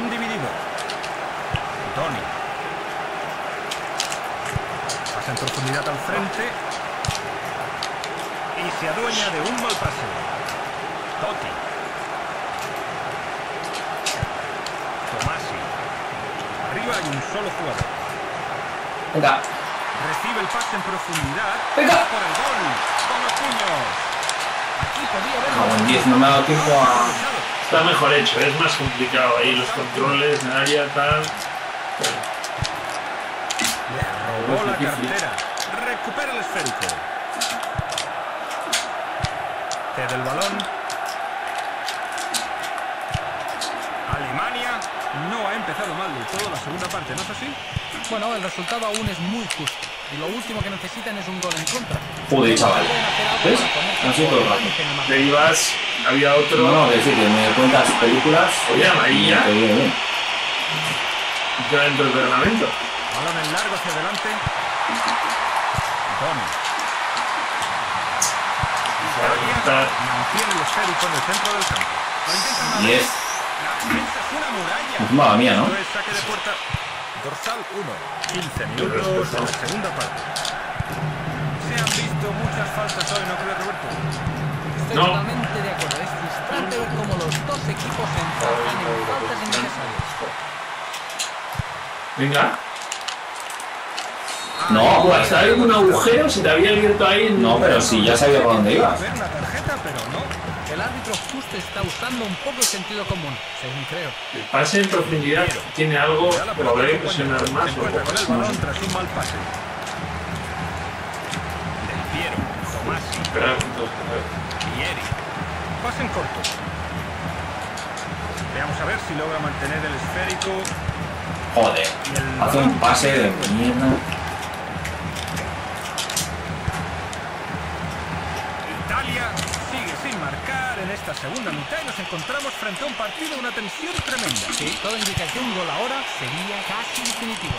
[SPEAKER 4] Balón dividido. Tony. Pasa en profundidad al frente. Y se adueña de un mal pase. Totti. Tomasi. Arriba hay un solo jugador.
[SPEAKER 3] Venga.
[SPEAKER 4] Recibe el pase en profundidad.
[SPEAKER 3] Venga.
[SPEAKER 4] Por el gol. Con los puños.
[SPEAKER 5] Aquí podía haber
[SPEAKER 3] en 10, no me ha dado tiempo a.
[SPEAKER 1] Está mejor hecho, es más complicado ahí los controles, en área, tal.
[SPEAKER 4] Robó la cartera. Recupera el esférico. Cede el balón. Alemania no ha empezado mal del todo la segunda parte, ¿no es así?
[SPEAKER 5] Bueno, el resultado aún es muy justo. Y lo último que necesitan es un gol en contra.
[SPEAKER 3] Joder, chaval. ¿Ves? sido todo el rato.
[SPEAKER 1] Había otro.
[SPEAKER 3] No, no, decir que me cuentas películas.
[SPEAKER 1] Oye, amarilla.
[SPEAKER 3] y te viene bien.
[SPEAKER 1] ya dentro del reglamento.
[SPEAKER 4] Balón en largo hacia adelante.
[SPEAKER 1] Contar.
[SPEAKER 4] Mantiene el esférico en el centro del campo. Lo intenta una
[SPEAKER 3] Yes.
[SPEAKER 4] vez. La defensa es una muralla.
[SPEAKER 3] Encima la mía, ¿no?
[SPEAKER 4] Saque de puerta. Dorsal 1. 15 minutos de la segunda parte. Se han visto muchas faltas hoy, ¿no crees, Roberto?
[SPEAKER 5] Estoy
[SPEAKER 1] No.
[SPEAKER 5] totalmente de acuerdo. Es frustrante ver cómo los dos equipos se en faltas innecesarias.
[SPEAKER 1] Venga.
[SPEAKER 3] No,
[SPEAKER 1] Buah, estaba en un agujero, se te había abierto ahí.
[SPEAKER 3] no, pero sí, ya sabía por dónde
[SPEAKER 4] A
[SPEAKER 3] ibas.
[SPEAKER 4] ver la tarjeta, pero no.
[SPEAKER 5] El árbitro justo está usando un poco el sentido común, según creo.
[SPEAKER 1] El pase en profundidad tiene algo, pero habrá que presionar más.
[SPEAKER 4] se
[SPEAKER 1] o
[SPEAKER 4] encuentra con el balón tras un mal pase. Pase en corto. Veamos a ver si logra mantener el esférico.
[SPEAKER 3] Joder.
[SPEAKER 4] El
[SPEAKER 3] Hace un pase de mierda.
[SPEAKER 4] Italia sigue sin marcar en esta segunda mitad y nos encontramos frente a un partido de una tensión tremenda.
[SPEAKER 5] Sí, todo indica que un gol ahora sería casi definitivo.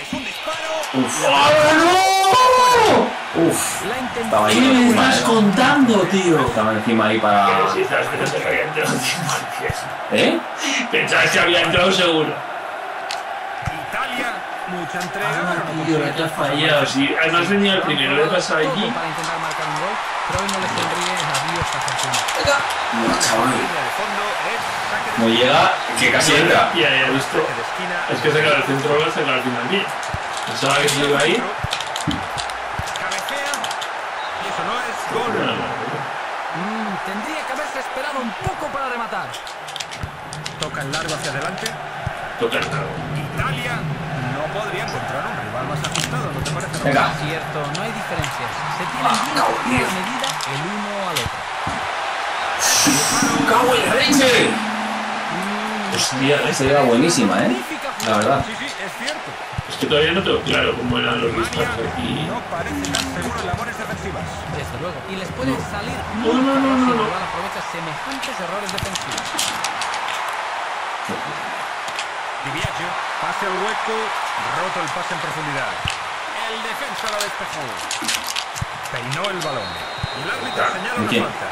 [SPEAKER 4] Es un disparo.
[SPEAKER 3] Uf. ¡Oh, no! Uf. Estaba ahí
[SPEAKER 1] ¿Qué me
[SPEAKER 3] encima,
[SPEAKER 1] estás
[SPEAKER 3] eh.
[SPEAKER 1] contando, tío?
[SPEAKER 3] Estaba encima ahí para.
[SPEAKER 1] Pero si estás viendo que había entrado 100%.
[SPEAKER 3] ¿Eh?
[SPEAKER 1] Pensabas que había entrado seguro.
[SPEAKER 4] Italia, mucha entrega.
[SPEAKER 1] Ah,
[SPEAKER 4] no
[SPEAKER 1] tío, la que has fallado. Sí, además venía el primero, le pasa
[SPEAKER 5] Todo
[SPEAKER 1] allí.
[SPEAKER 5] no.
[SPEAKER 3] No, chaval. No llega, que casi entra.
[SPEAKER 1] Ya, ya he visto. Es que se queda el centro, va a sacar al final. Pensaba que se iba ahí.
[SPEAKER 4] Cabecea. Y eso no es gol.
[SPEAKER 1] Bueno, bueno,
[SPEAKER 5] Mm, tendría esperado un poco para rematar.
[SPEAKER 4] Toca en largo hacia adelante.
[SPEAKER 1] Toca el largo.
[SPEAKER 4] Italia no podría encontrar un rival más ajustado, ¿no te parece?
[SPEAKER 3] Venga.
[SPEAKER 5] Cierto, no hay diferencias. Se tienen bien a medida el uno al otro.
[SPEAKER 3] ¡Cago en la leche!
[SPEAKER 1] Hostia,
[SPEAKER 3] Esta era buenísima, ¿eh? La verdad.
[SPEAKER 4] Sí, sí, es cierto.
[SPEAKER 1] es que todavía no tengo claro cómo eran los disparos aquí.
[SPEAKER 4] no parece tan seguro en labores defensivas.
[SPEAKER 5] Luego. Y les puede salir
[SPEAKER 1] No,
[SPEAKER 5] muy
[SPEAKER 1] no, no, no,
[SPEAKER 5] si el
[SPEAKER 1] no.
[SPEAKER 5] aprovecha semejantes errores defensivos.
[SPEAKER 4] Di Biagio, pase al hueco, roto el pase en profundidad. El defensa lo despejó. Peinó el balón. Y el árbitro señala una falta.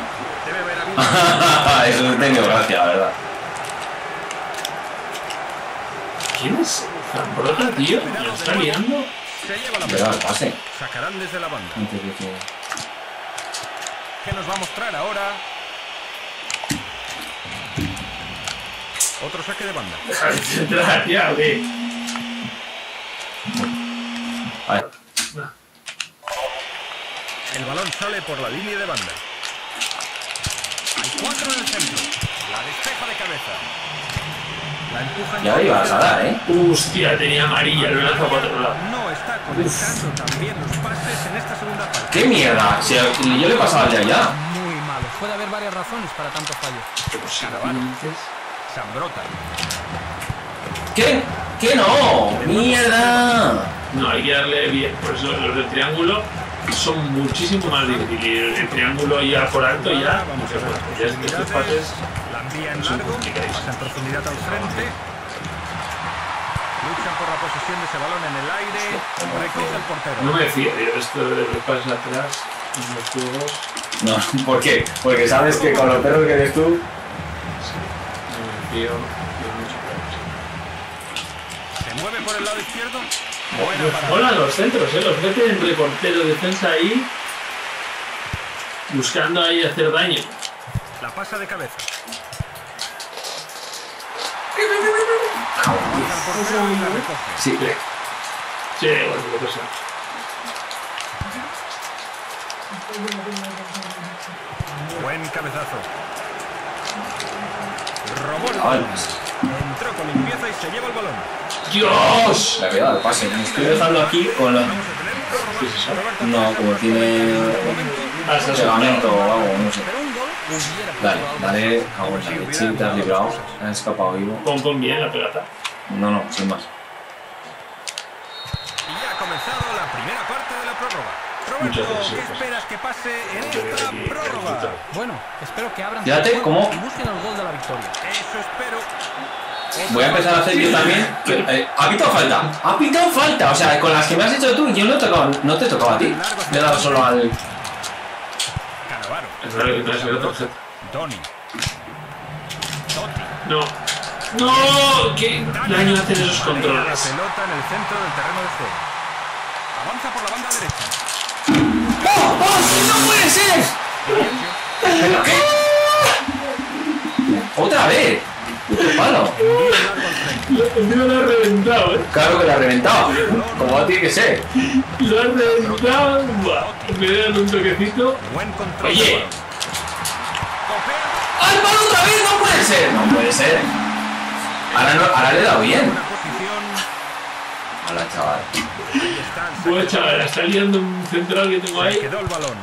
[SPEAKER 4] Debe haber habido...
[SPEAKER 3] Eso no tengo gracia, la verdad.
[SPEAKER 1] ¿Quién es? Zambrota, tío. ¿Me lo está liando?
[SPEAKER 4] Se lleva la
[SPEAKER 3] el
[SPEAKER 4] pelota.
[SPEAKER 3] pase.
[SPEAKER 4] Sacarán desde la banda.
[SPEAKER 3] Antes de que.
[SPEAKER 4] ¿Qué nos va a mostrar ahora? Otro saque de banda. El balón sale por la línea de banda. Hay cuatro en el centro. La despeja de cabeza.
[SPEAKER 3] Ya le ibas a dar, ¿eh?
[SPEAKER 1] Hostia, tenía amarilla, lo he lanzado para otro lado.
[SPEAKER 4] No está conectando también los pases en esta segunda parte.
[SPEAKER 3] ¡Qué mierda! Si yo le pasaba al de allá.
[SPEAKER 5] Muy malo. Puede haber varias razones para tanto fallo.
[SPEAKER 4] Zambrota.
[SPEAKER 3] ¿Qué? ¿Qué no? ¡Mierda!
[SPEAKER 1] No, hay que darle bien. Por eso los del triángulo son muchísimo más difíciles. El triángulo ya por alto ya.
[SPEAKER 4] Vamos a ver las
[SPEAKER 1] Ya estos pases.
[SPEAKER 4] Envía en largo. Pasa en profundidad al frente. Luchan por la posesión de ese balón en el aire. Recoge el portero.
[SPEAKER 1] No me fío yo de esto de los pases atrás en los juegos.
[SPEAKER 3] No, ¿por qué? Porque sabes que con los perros que eres tú.
[SPEAKER 1] No me fío mucho.
[SPEAKER 4] Se mueve por el lado izquierdo. Buena.
[SPEAKER 1] Hola los centros, ¿eh? Los meten entre portero defensa ahí. Buscando ahí hacer daño.
[SPEAKER 4] La pasa de cabeza.
[SPEAKER 3] Sí.
[SPEAKER 1] Sí.
[SPEAKER 4] Buen cabezazo. Balón. Entró con limpieza y se lleva el balón.
[SPEAKER 1] ¡Dios!
[SPEAKER 3] había dado el pase. Me estoy dejando aquí con la.
[SPEAKER 1] ¿Qué es eso?
[SPEAKER 3] No, como tiene.
[SPEAKER 1] Ah, ha
[SPEAKER 3] Pegamento o algo, no sé. Cago en la leche, te has librado. Has escapado vivo.
[SPEAKER 1] Pon, pon bien la pelota.
[SPEAKER 3] No, no, sin más.
[SPEAKER 4] Y ha comenzado la primera parte de la prórroga.
[SPEAKER 1] Muchas
[SPEAKER 4] Roberto,
[SPEAKER 1] gracias,
[SPEAKER 4] ¿qué esperas que pase en
[SPEAKER 1] Yo creo
[SPEAKER 4] esta
[SPEAKER 1] que aquí
[SPEAKER 4] prórroga?
[SPEAKER 1] resulta.
[SPEAKER 5] Bueno, espero que abran
[SPEAKER 3] Fíjate cómo-
[SPEAKER 5] y busquen el gol de la victoria.
[SPEAKER 4] Eso espero.
[SPEAKER 3] voy a empezar a hacer yo también. que- eh, ha pitado falta. Ha pitado falta. O sea, con las que me has hecho tú, yo no he tocado. No te he tocado a ti. Le he dado solo al.
[SPEAKER 1] Sacado tarjeta.
[SPEAKER 4] Doni. Totti.
[SPEAKER 1] No. ¡No! ¿Qué daño hacen esos
[SPEAKER 4] La
[SPEAKER 1] controles?
[SPEAKER 4] pelota en el centro del terreno de juego. Avanza por la banda derecha.
[SPEAKER 3] ¡Oh! ¡Oh! ¡No puede ser! ¿Pero qué? ¡Otra vez!
[SPEAKER 1] El mío lo ha reventado, ¿eh?
[SPEAKER 3] Claro que la ha reventado. Como tiene que ser.
[SPEAKER 1] Lo ha reventado. Me dan un toquecito.
[SPEAKER 4] Buen control.
[SPEAKER 1] Oye.
[SPEAKER 4] del balón. Copea.
[SPEAKER 3] ¡Al palo otra vez! ¡No puede ser! No puede ser. Ahora, no, ahora le he dado bien. Hola, chaval.
[SPEAKER 1] Pues chaval, está liando un central que tengo ahí.
[SPEAKER 4] quedó el balón.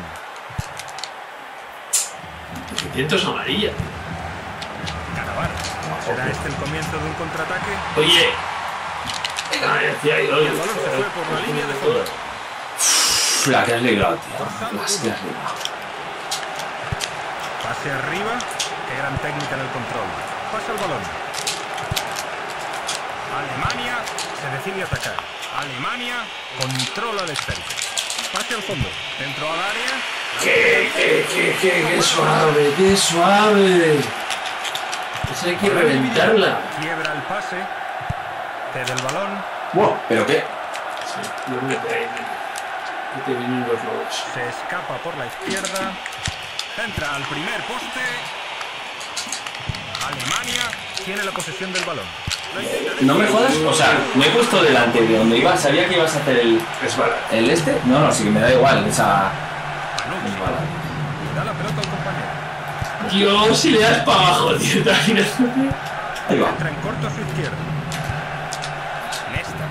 [SPEAKER 1] 500 amarilla.
[SPEAKER 4] Canavaro. ¿Será este el comienzo de un contraataque?
[SPEAKER 1] Oye. Ay, hacía ahí, oye.
[SPEAKER 4] El balón se fue por la línea de fondo.
[SPEAKER 3] La que has librado, tío. Las que has librado.
[SPEAKER 4] Pase arriba. Qué gran técnica en el control. Pasa el balón. Alemania se decide a atacar. Alemania controla el esférico. Pase al fondo. Dentro al área.
[SPEAKER 1] ¡Qué, qué, qué, qué, qué suave, qué suave! Esa hay que reventarla.
[SPEAKER 4] Quiebra el pase. Cede el balón.
[SPEAKER 3] Buah, ¿pero qué?
[SPEAKER 1] Sí, yo me traen. Que te vienen los lobos.
[SPEAKER 4] Se escapa por la izquierda. Entra al primer poste. Alemania tiene la posesión del balón.
[SPEAKER 3] No me jodas, o sea, me he puesto delante de donde iba, sabía que ibas a hacer el, el este. No, no, sí que me da igual, es bala.
[SPEAKER 4] Da la pelota al compañero.
[SPEAKER 1] Dios, si le das para abajo, tío, te?
[SPEAKER 3] Ahí va.
[SPEAKER 4] Entra en corto a su izquierda. Nesta.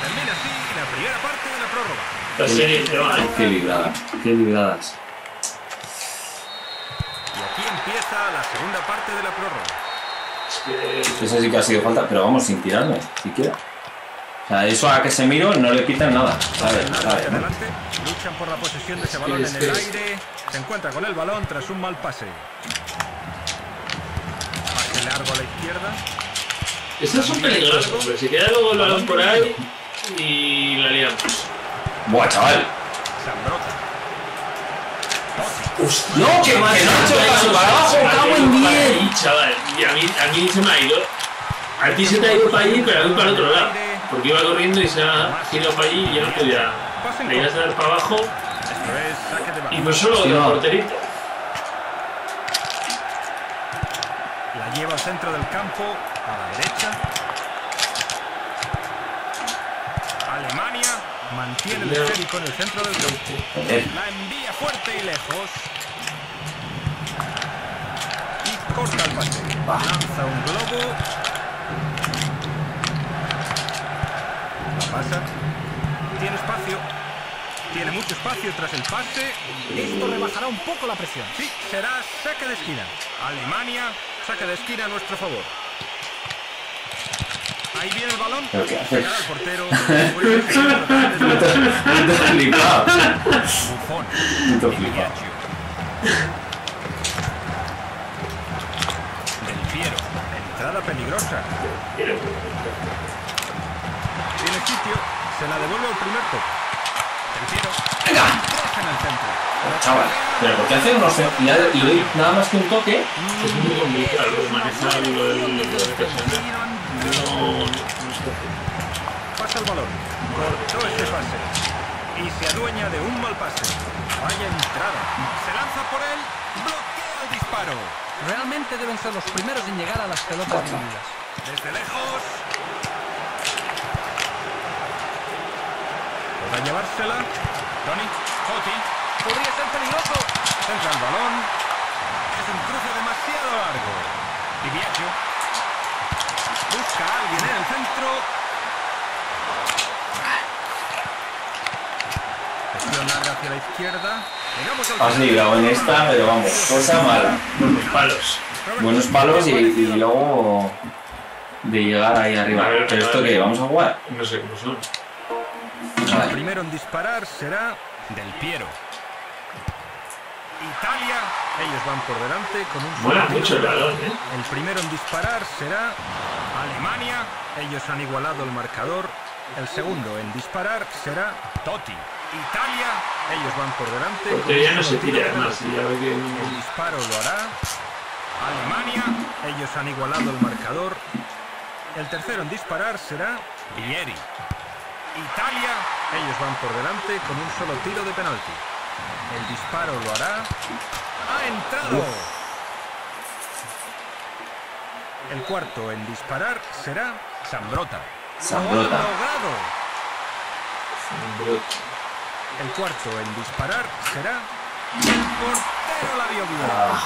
[SPEAKER 4] Termina así la primera parte de la prórroga.
[SPEAKER 1] La serie se va.
[SPEAKER 3] Qué librada, qué libradas.
[SPEAKER 4] Y aquí empieza la segunda parte de la prórroga.
[SPEAKER 1] Es que...
[SPEAKER 3] Eso sí que ha sido falta, pero vamos, sin tirarme, siquiera. O sea, eso a que se miro no le quitan nada, ¿sabes? ¿sabes?
[SPEAKER 4] adelante. Luchan por la posesión de ese balón en el
[SPEAKER 1] es-
[SPEAKER 4] aire. Se encuentra con el balón tras un mal pase. Pase largo a la izquierda.
[SPEAKER 1] Estas son peligrosas, hombre. Se queda luego el balón por ahí y la liamos.
[SPEAKER 3] Buah, chaval.
[SPEAKER 4] Zambrota.
[SPEAKER 3] No, que, que no ha hecho el paso para abajo, cago en
[SPEAKER 1] Para
[SPEAKER 3] 10.
[SPEAKER 1] ahí, chaval. Y a mí, a mí se me ha ido. A ti se te ha ido para allí, pero a mí para el otro lado. Porque iba corriendo y se ha girado para allí y yo no podía. Le ibas a dar para abajo
[SPEAKER 4] Esto es saque de
[SPEAKER 1] y no solo
[SPEAKER 3] Sí,
[SPEAKER 1] el
[SPEAKER 3] no.
[SPEAKER 1] porterito.
[SPEAKER 4] La lleva al centro del campo, a la derecha. Alemania mantiene el
[SPEAKER 1] Ya.
[SPEAKER 4] esférico en el centro del campo.
[SPEAKER 3] Joder.
[SPEAKER 4] La envía fuerte y lejos. Y corta el pase. Lanza un globo. Pasa. Tiene espacio. Tiene mucho espacio tras el pase.
[SPEAKER 5] Esto rebajará un poco la presión.
[SPEAKER 4] Sí, será saque de esquina. Alemania, saque de esquina a nuestro favor. Ahí viene el balón.
[SPEAKER 3] ¿Pero qué hace?
[SPEAKER 4] Llegará el portero. Vuelve a ser otra vez Sitio. Se la devuelve al primer toque.
[SPEAKER 3] Venga.
[SPEAKER 4] En el centro.
[SPEAKER 3] Chaval, pero ¿por qué hace unos y le doy nada más que un toque?
[SPEAKER 1] Es muy complicado manejar lo del lo del personal. No, no, no sé.
[SPEAKER 4] Pasa el balón. Cortó ese pase. Y se adueña de un mal pase. Vaya entrada. Se lanza por él. Bloquea el disparo.
[SPEAKER 5] Realmente deben ser los primeros en llegar a las pelotas divididas.
[SPEAKER 4] Desde lejos. Podrá llevársela. Tony. Totti.
[SPEAKER 5] Podría ser peligroso.
[SPEAKER 4] Centra el balón. Es un cruce demasiado largo. Di Biagio. Busca a alguien en el centro. Gestión larga hacia la izquierda.
[SPEAKER 3] Has librado en esta, pero vamos, cosa mala.
[SPEAKER 1] Buenos palos.
[SPEAKER 3] Buenos palos y, y luego de llegar ahí arriba. ¿Pero esto qué? ¿Vamos a jugar?
[SPEAKER 1] No sé cómo son.
[SPEAKER 4] El primero en disparar será Del Piero. Italia Ellos van por delante con un
[SPEAKER 1] Mola mucho el balón, ¿eh?
[SPEAKER 4] El primero en disparar será Alemania. Ellos han igualado el marcador. El segundo en disparar será Totti. Italia. Ellos van por delante.
[SPEAKER 1] Porque ya no se tira más, ya ve que
[SPEAKER 4] El disparo lo hará Alemania. Ellos han igualado el marcador. El tercero en disparar será Vieri. Italia. Ellos van por delante con un solo tiro de penalti. El disparo lo hará. ¡Ha entrado! El cuarto en disparar será Zambrota.
[SPEAKER 3] Zambrota.
[SPEAKER 4] ¡Lo ha logrado! El cuarto en disparar será. El portero la vio.
[SPEAKER 3] Ah,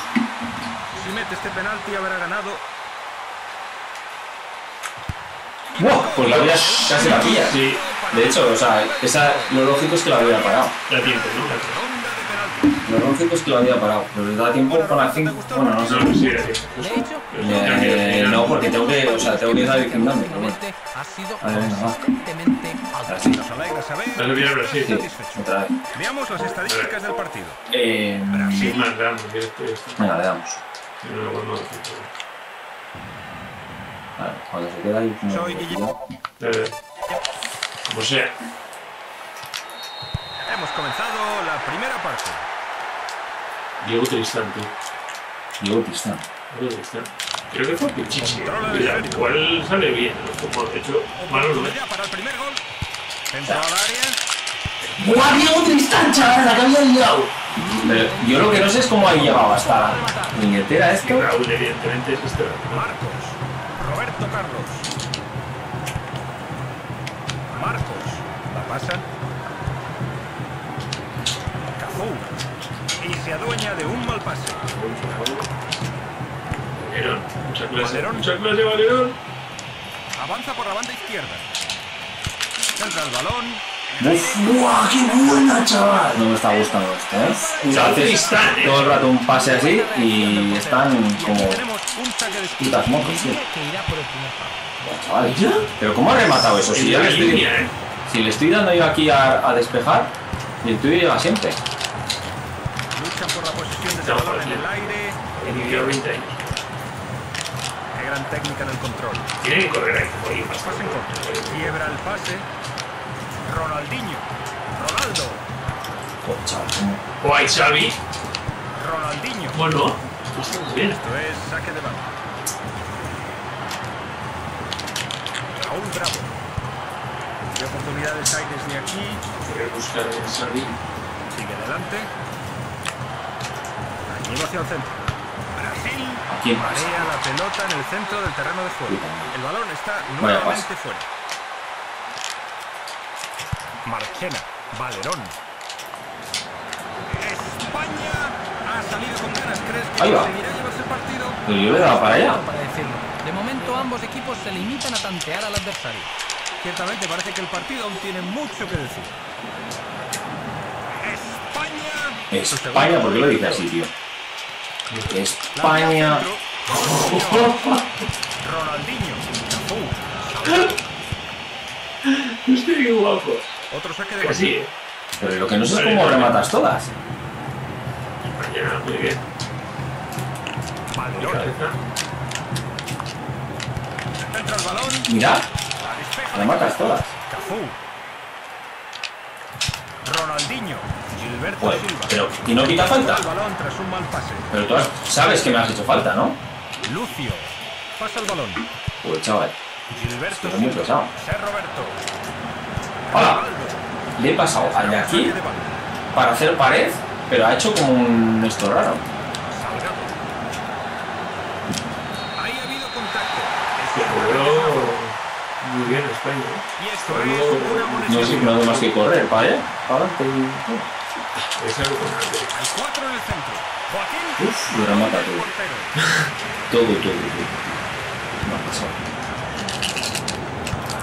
[SPEAKER 4] Si mete este penalti habrá ganado.
[SPEAKER 3] ¡buah! Pues la había casi la pilla.
[SPEAKER 1] Sí,
[SPEAKER 3] De hecho, o sea, esa, lo lógico es que la había parado.
[SPEAKER 1] da tiempo, ¿no?
[SPEAKER 3] Lo lógico es que lo había parado. Pero les da tiempo con la 5. Bueno, no sé.
[SPEAKER 1] No, sí,
[SPEAKER 3] Eh, no, porque tengo que, o sea, tengo que ir a
[SPEAKER 5] ha sido
[SPEAKER 3] A ver, venga, va.
[SPEAKER 4] alegra saber.
[SPEAKER 1] Dale bien a Brasil.
[SPEAKER 3] Sí, otra vez.
[SPEAKER 4] Veamos las estadísticas del partido.
[SPEAKER 3] Eh,
[SPEAKER 1] Sí, más grande, que esto, esto.
[SPEAKER 3] venga, le damos.
[SPEAKER 1] Sí,
[SPEAKER 3] Vale, cuando se queda ahí. como-
[SPEAKER 4] Soy Guillermo.
[SPEAKER 1] Eh, Como sea.
[SPEAKER 4] Hemos comenzado la primera parte.
[SPEAKER 1] Diego Tristán, tío.
[SPEAKER 3] Diego Tristán.
[SPEAKER 1] Diego Tristán. Creo que fue Pichichi. Igual sale bien. Como, de hecho, malo no es.
[SPEAKER 4] Para el primer gol. Centro al área.
[SPEAKER 3] ¡Buah, Diego Tristán, chaval! La que había liado. Pero yo lo que no sé es cómo ha llegado hasta la billetera
[SPEAKER 1] Que
[SPEAKER 3] esto.
[SPEAKER 1] Raúl, evidentemente, es este.
[SPEAKER 4] Marcos. Marcos. La pasa. Cafú. Y se adueña de un mal pase.
[SPEAKER 1] Valerón. Mucha clase.
[SPEAKER 4] Valerón.
[SPEAKER 1] Mucha clase, Valerón.
[SPEAKER 4] Avanza por la banda izquierda. Centra el balón.
[SPEAKER 3] Uf, ¡Buah, qué buena, chaval! No me está gustando esto, ¿eh? Sea, haces todo el rato un pase así y están
[SPEAKER 4] Y
[SPEAKER 3] como
[SPEAKER 4] tenemos un saque de esquina.
[SPEAKER 3] putas mocos, tío. Chaval, pero ¿cómo ha rematado eso? Si yo
[SPEAKER 1] la
[SPEAKER 3] le estoy,
[SPEAKER 1] línea, ¿eh?
[SPEAKER 3] si le estoy dando yo aquí a, a despejar, y el tuyo llega siempre.
[SPEAKER 4] Luchan por la posesión de balón en el aire.
[SPEAKER 1] Inició 20 años.
[SPEAKER 4] Qué gran técnica en el control.
[SPEAKER 1] Tiene que correr ahí. Oye, más
[SPEAKER 4] Pase en corto. Quiebra el pase. Ronaldinho. Ronaldo.
[SPEAKER 1] Guay, Xavi.
[SPEAKER 4] Ronaldinho.
[SPEAKER 1] Bueno, está muy bien.
[SPEAKER 4] Esto es saque de banda. Raúl Bravo. ¿Qué oportunidades hay desde aquí?
[SPEAKER 1] Buscar Xavi.
[SPEAKER 4] Sigue adelante. La lleva hacia el centro. Brasil. Marea la pelota en el centro del terreno de juego. El balón está nuevamente fuera. Marchena. Valerón. España ha salido con ganas. ¿Crees que conseguirá llevarse el partido?
[SPEAKER 3] Pero yo le dado para allá.
[SPEAKER 5] De momento ambos equipos se limitan a tantear al adversario.
[SPEAKER 4] Ciertamente parece que el partido aún tiene mucho que decir. España.
[SPEAKER 3] España, ¿por qué lo dice así, tío? España.
[SPEAKER 4] Ronaldinho.
[SPEAKER 1] Hostia, qué guapo.
[SPEAKER 4] Otro saque de
[SPEAKER 1] Casi, ¿eh?
[SPEAKER 3] Pero lo que no sé es cómo rematas todas.
[SPEAKER 1] Mañana, muy bien. Cabeza.
[SPEAKER 4] Entra el balón.
[SPEAKER 3] Mira,
[SPEAKER 4] La
[SPEAKER 3] rematas todas.
[SPEAKER 4] Ronaldinho. Gilberto
[SPEAKER 3] Joder,
[SPEAKER 4] Silva.
[SPEAKER 3] pero ¿y no quita falta? Pero tú sabes que me has hecho falta, ¿no?
[SPEAKER 4] Lucio. Pasa el balón.
[SPEAKER 3] Pues chaval,
[SPEAKER 4] Gilberto
[SPEAKER 3] muy pesado. Hola. Le he pasado al de aquí para hacer pared, pero ha hecho como un esto raro.
[SPEAKER 4] Salgado. Ahí ha habido contacto.
[SPEAKER 1] Se
[SPEAKER 4] Esto
[SPEAKER 1] jugó muy bien España. ¿eh?
[SPEAKER 4] Es
[SPEAKER 3] No no hay más que correr, ¿vale? Para adelante y...
[SPEAKER 1] Es algo con antes.
[SPEAKER 4] Hay cuatro en el centro. Joaquín.
[SPEAKER 3] Uf, lo remata
[SPEAKER 4] el
[SPEAKER 3] todo. Todo, todo, todo. No ha pasado.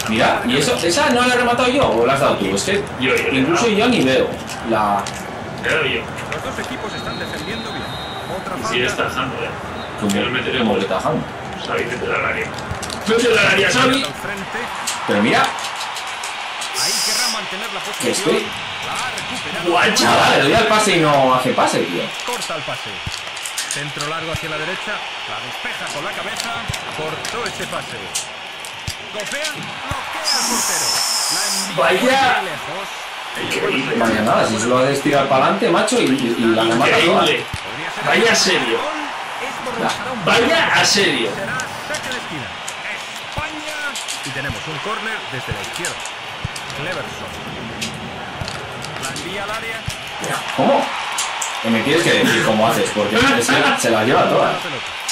[SPEAKER 3] Mira, ¿y eso, esa no la he rematado yo o la has dado tú? Es que
[SPEAKER 1] Yo, yo, yo.
[SPEAKER 3] incluso yo ni veo la...
[SPEAKER 1] Claro, yo.
[SPEAKER 4] Los dos equipos están defendiendo bien. Otra
[SPEAKER 1] Y sigue
[SPEAKER 4] falta.
[SPEAKER 1] tajando, ¿eh?
[SPEAKER 3] como,
[SPEAKER 1] Quiero meter el
[SPEAKER 3] como que tajando.
[SPEAKER 1] Xavi, vete al área. ¡Vete al área, Xavi!
[SPEAKER 3] Pero mira,
[SPEAKER 4] Ahí querrá mantener la
[SPEAKER 3] que
[SPEAKER 4] posición.
[SPEAKER 3] estoy...
[SPEAKER 4] La.
[SPEAKER 1] Guay,
[SPEAKER 3] Chaval, le doy al pase y no hace pase, tío.
[SPEAKER 4] Corta el pase. Centro largo hacia la derecha. La despeja con la cabeza. Cortó ese pase. Golpea. Bloquea al portero. La envía
[SPEAKER 1] Vaya.
[SPEAKER 3] Vaya nada, si solo haces tirar para adelante, macho, y, y- y la remata toda.
[SPEAKER 1] Vaya serio. Vaya a serio.
[SPEAKER 4] Será saque de esquina. España. Y tenemos un córner desde la izquierda. Cleverson. La envía al área.
[SPEAKER 3] ¿Cómo? Y me tienes que decir cómo haces, porque es que se la lleva
[SPEAKER 4] pelota.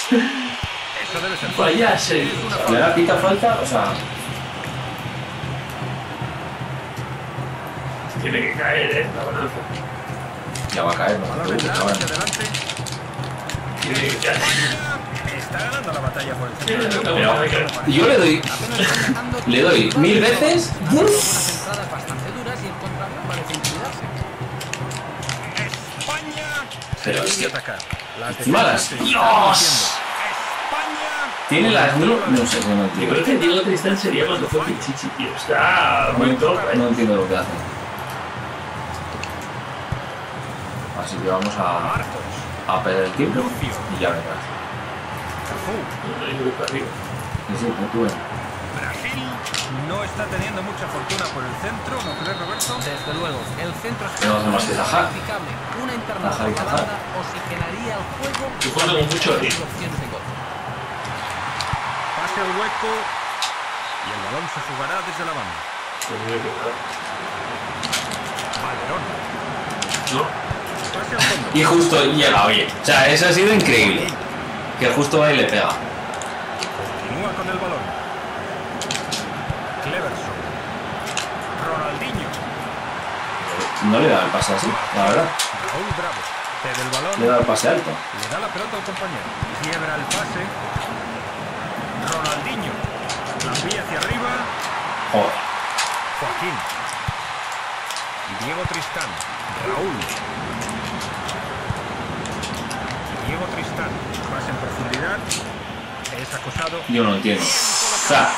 [SPEAKER 4] Eso debe ser
[SPEAKER 1] Vaya serio.
[SPEAKER 3] Le da pita falta, o sea,
[SPEAKER 1] Tiene que caer, eh, la balanza.
[SPEAKER 3] ya va a caer, no
[SPEAKER 4] adelante. Está ganando la batalla por el centro.
[SPEAKER 1] no, no, no, no, no.
[SPEAKER 3] Y yo le doy,
[SPEAKER 5] dejando
[SPEAKER 3] le doy mil veces. Pero es que-
[SPEAKER 4] atacar. Las
[SPEAKER 3] encima
[SPEAKER 4] defensas
[SPEAKER 3] las-
[SPEAKER 4] se están
[SPEAKER 3] ¡Dios! Tiene las mil, no sé, no
[SPEAKER 1] Yo
[SPEAKER 3] entiendo.
[SPEAKER 1] creo que Diego Tristán sería cuando fue Pichichi, tío. Está muy top,
[SPEAKER 3] No
[SPEAKER 1] eh.
[SPEAKER 3] entiendo lo que hace. Así que vamos a, a perder el tiempo y ya verás.
[SPEAKER 4] Cafú.
[SPEAKER 1] No.
[SPEAKER 4] Brasil no está teniendo mucha fortuna por el centro, ¿no crees, Roberto?
[SPEAKER 5] Desde luego, el centro es
[SPEAKER 3] No hace más que tajar.
[SPEAKER 5] practicable. Una interna
[SPEAKER 3] Tajar y
[SPEAKER 5] por la
[SPEAKER 3] tajar.
[SPEAKER 5] banda oxigenaría el juego
[SPEAKER 1] Y jugando con mucho ritmo.
[SPEAKER 4] Pase al hueco y el balón se jugará desde la banda. Valerón.
[SPEAKER 1] No,
[SPEAKER 4] Pase al fondo.
[SPEAKER 3] Y justo llega, oye. O sea, eso ha sido increíble. Que justo va y le pega.
[SPEAKER 4] Continúa con el balón. Cleverson. Ronaldinho.
[SPEAKER 3] No le da el pase así, la verdad.
[SPEAKER 4] Raúl Bravo. Cede el balón.
[SPEAKER 3] Le da el pase alto.
[SPEAKER 4] Le da la pelota al compañero. Quiebra el pase. Ronaldinho. La envía hacia arriba.
[SPEAKER 3] Joder.
[SPEAKER 4] Joaquín. Diego Tristán. Raúl. Diego Tristán. Más en profundidad. Es acosado.
[SPEAKER 3] Yo no entiendo. O sea,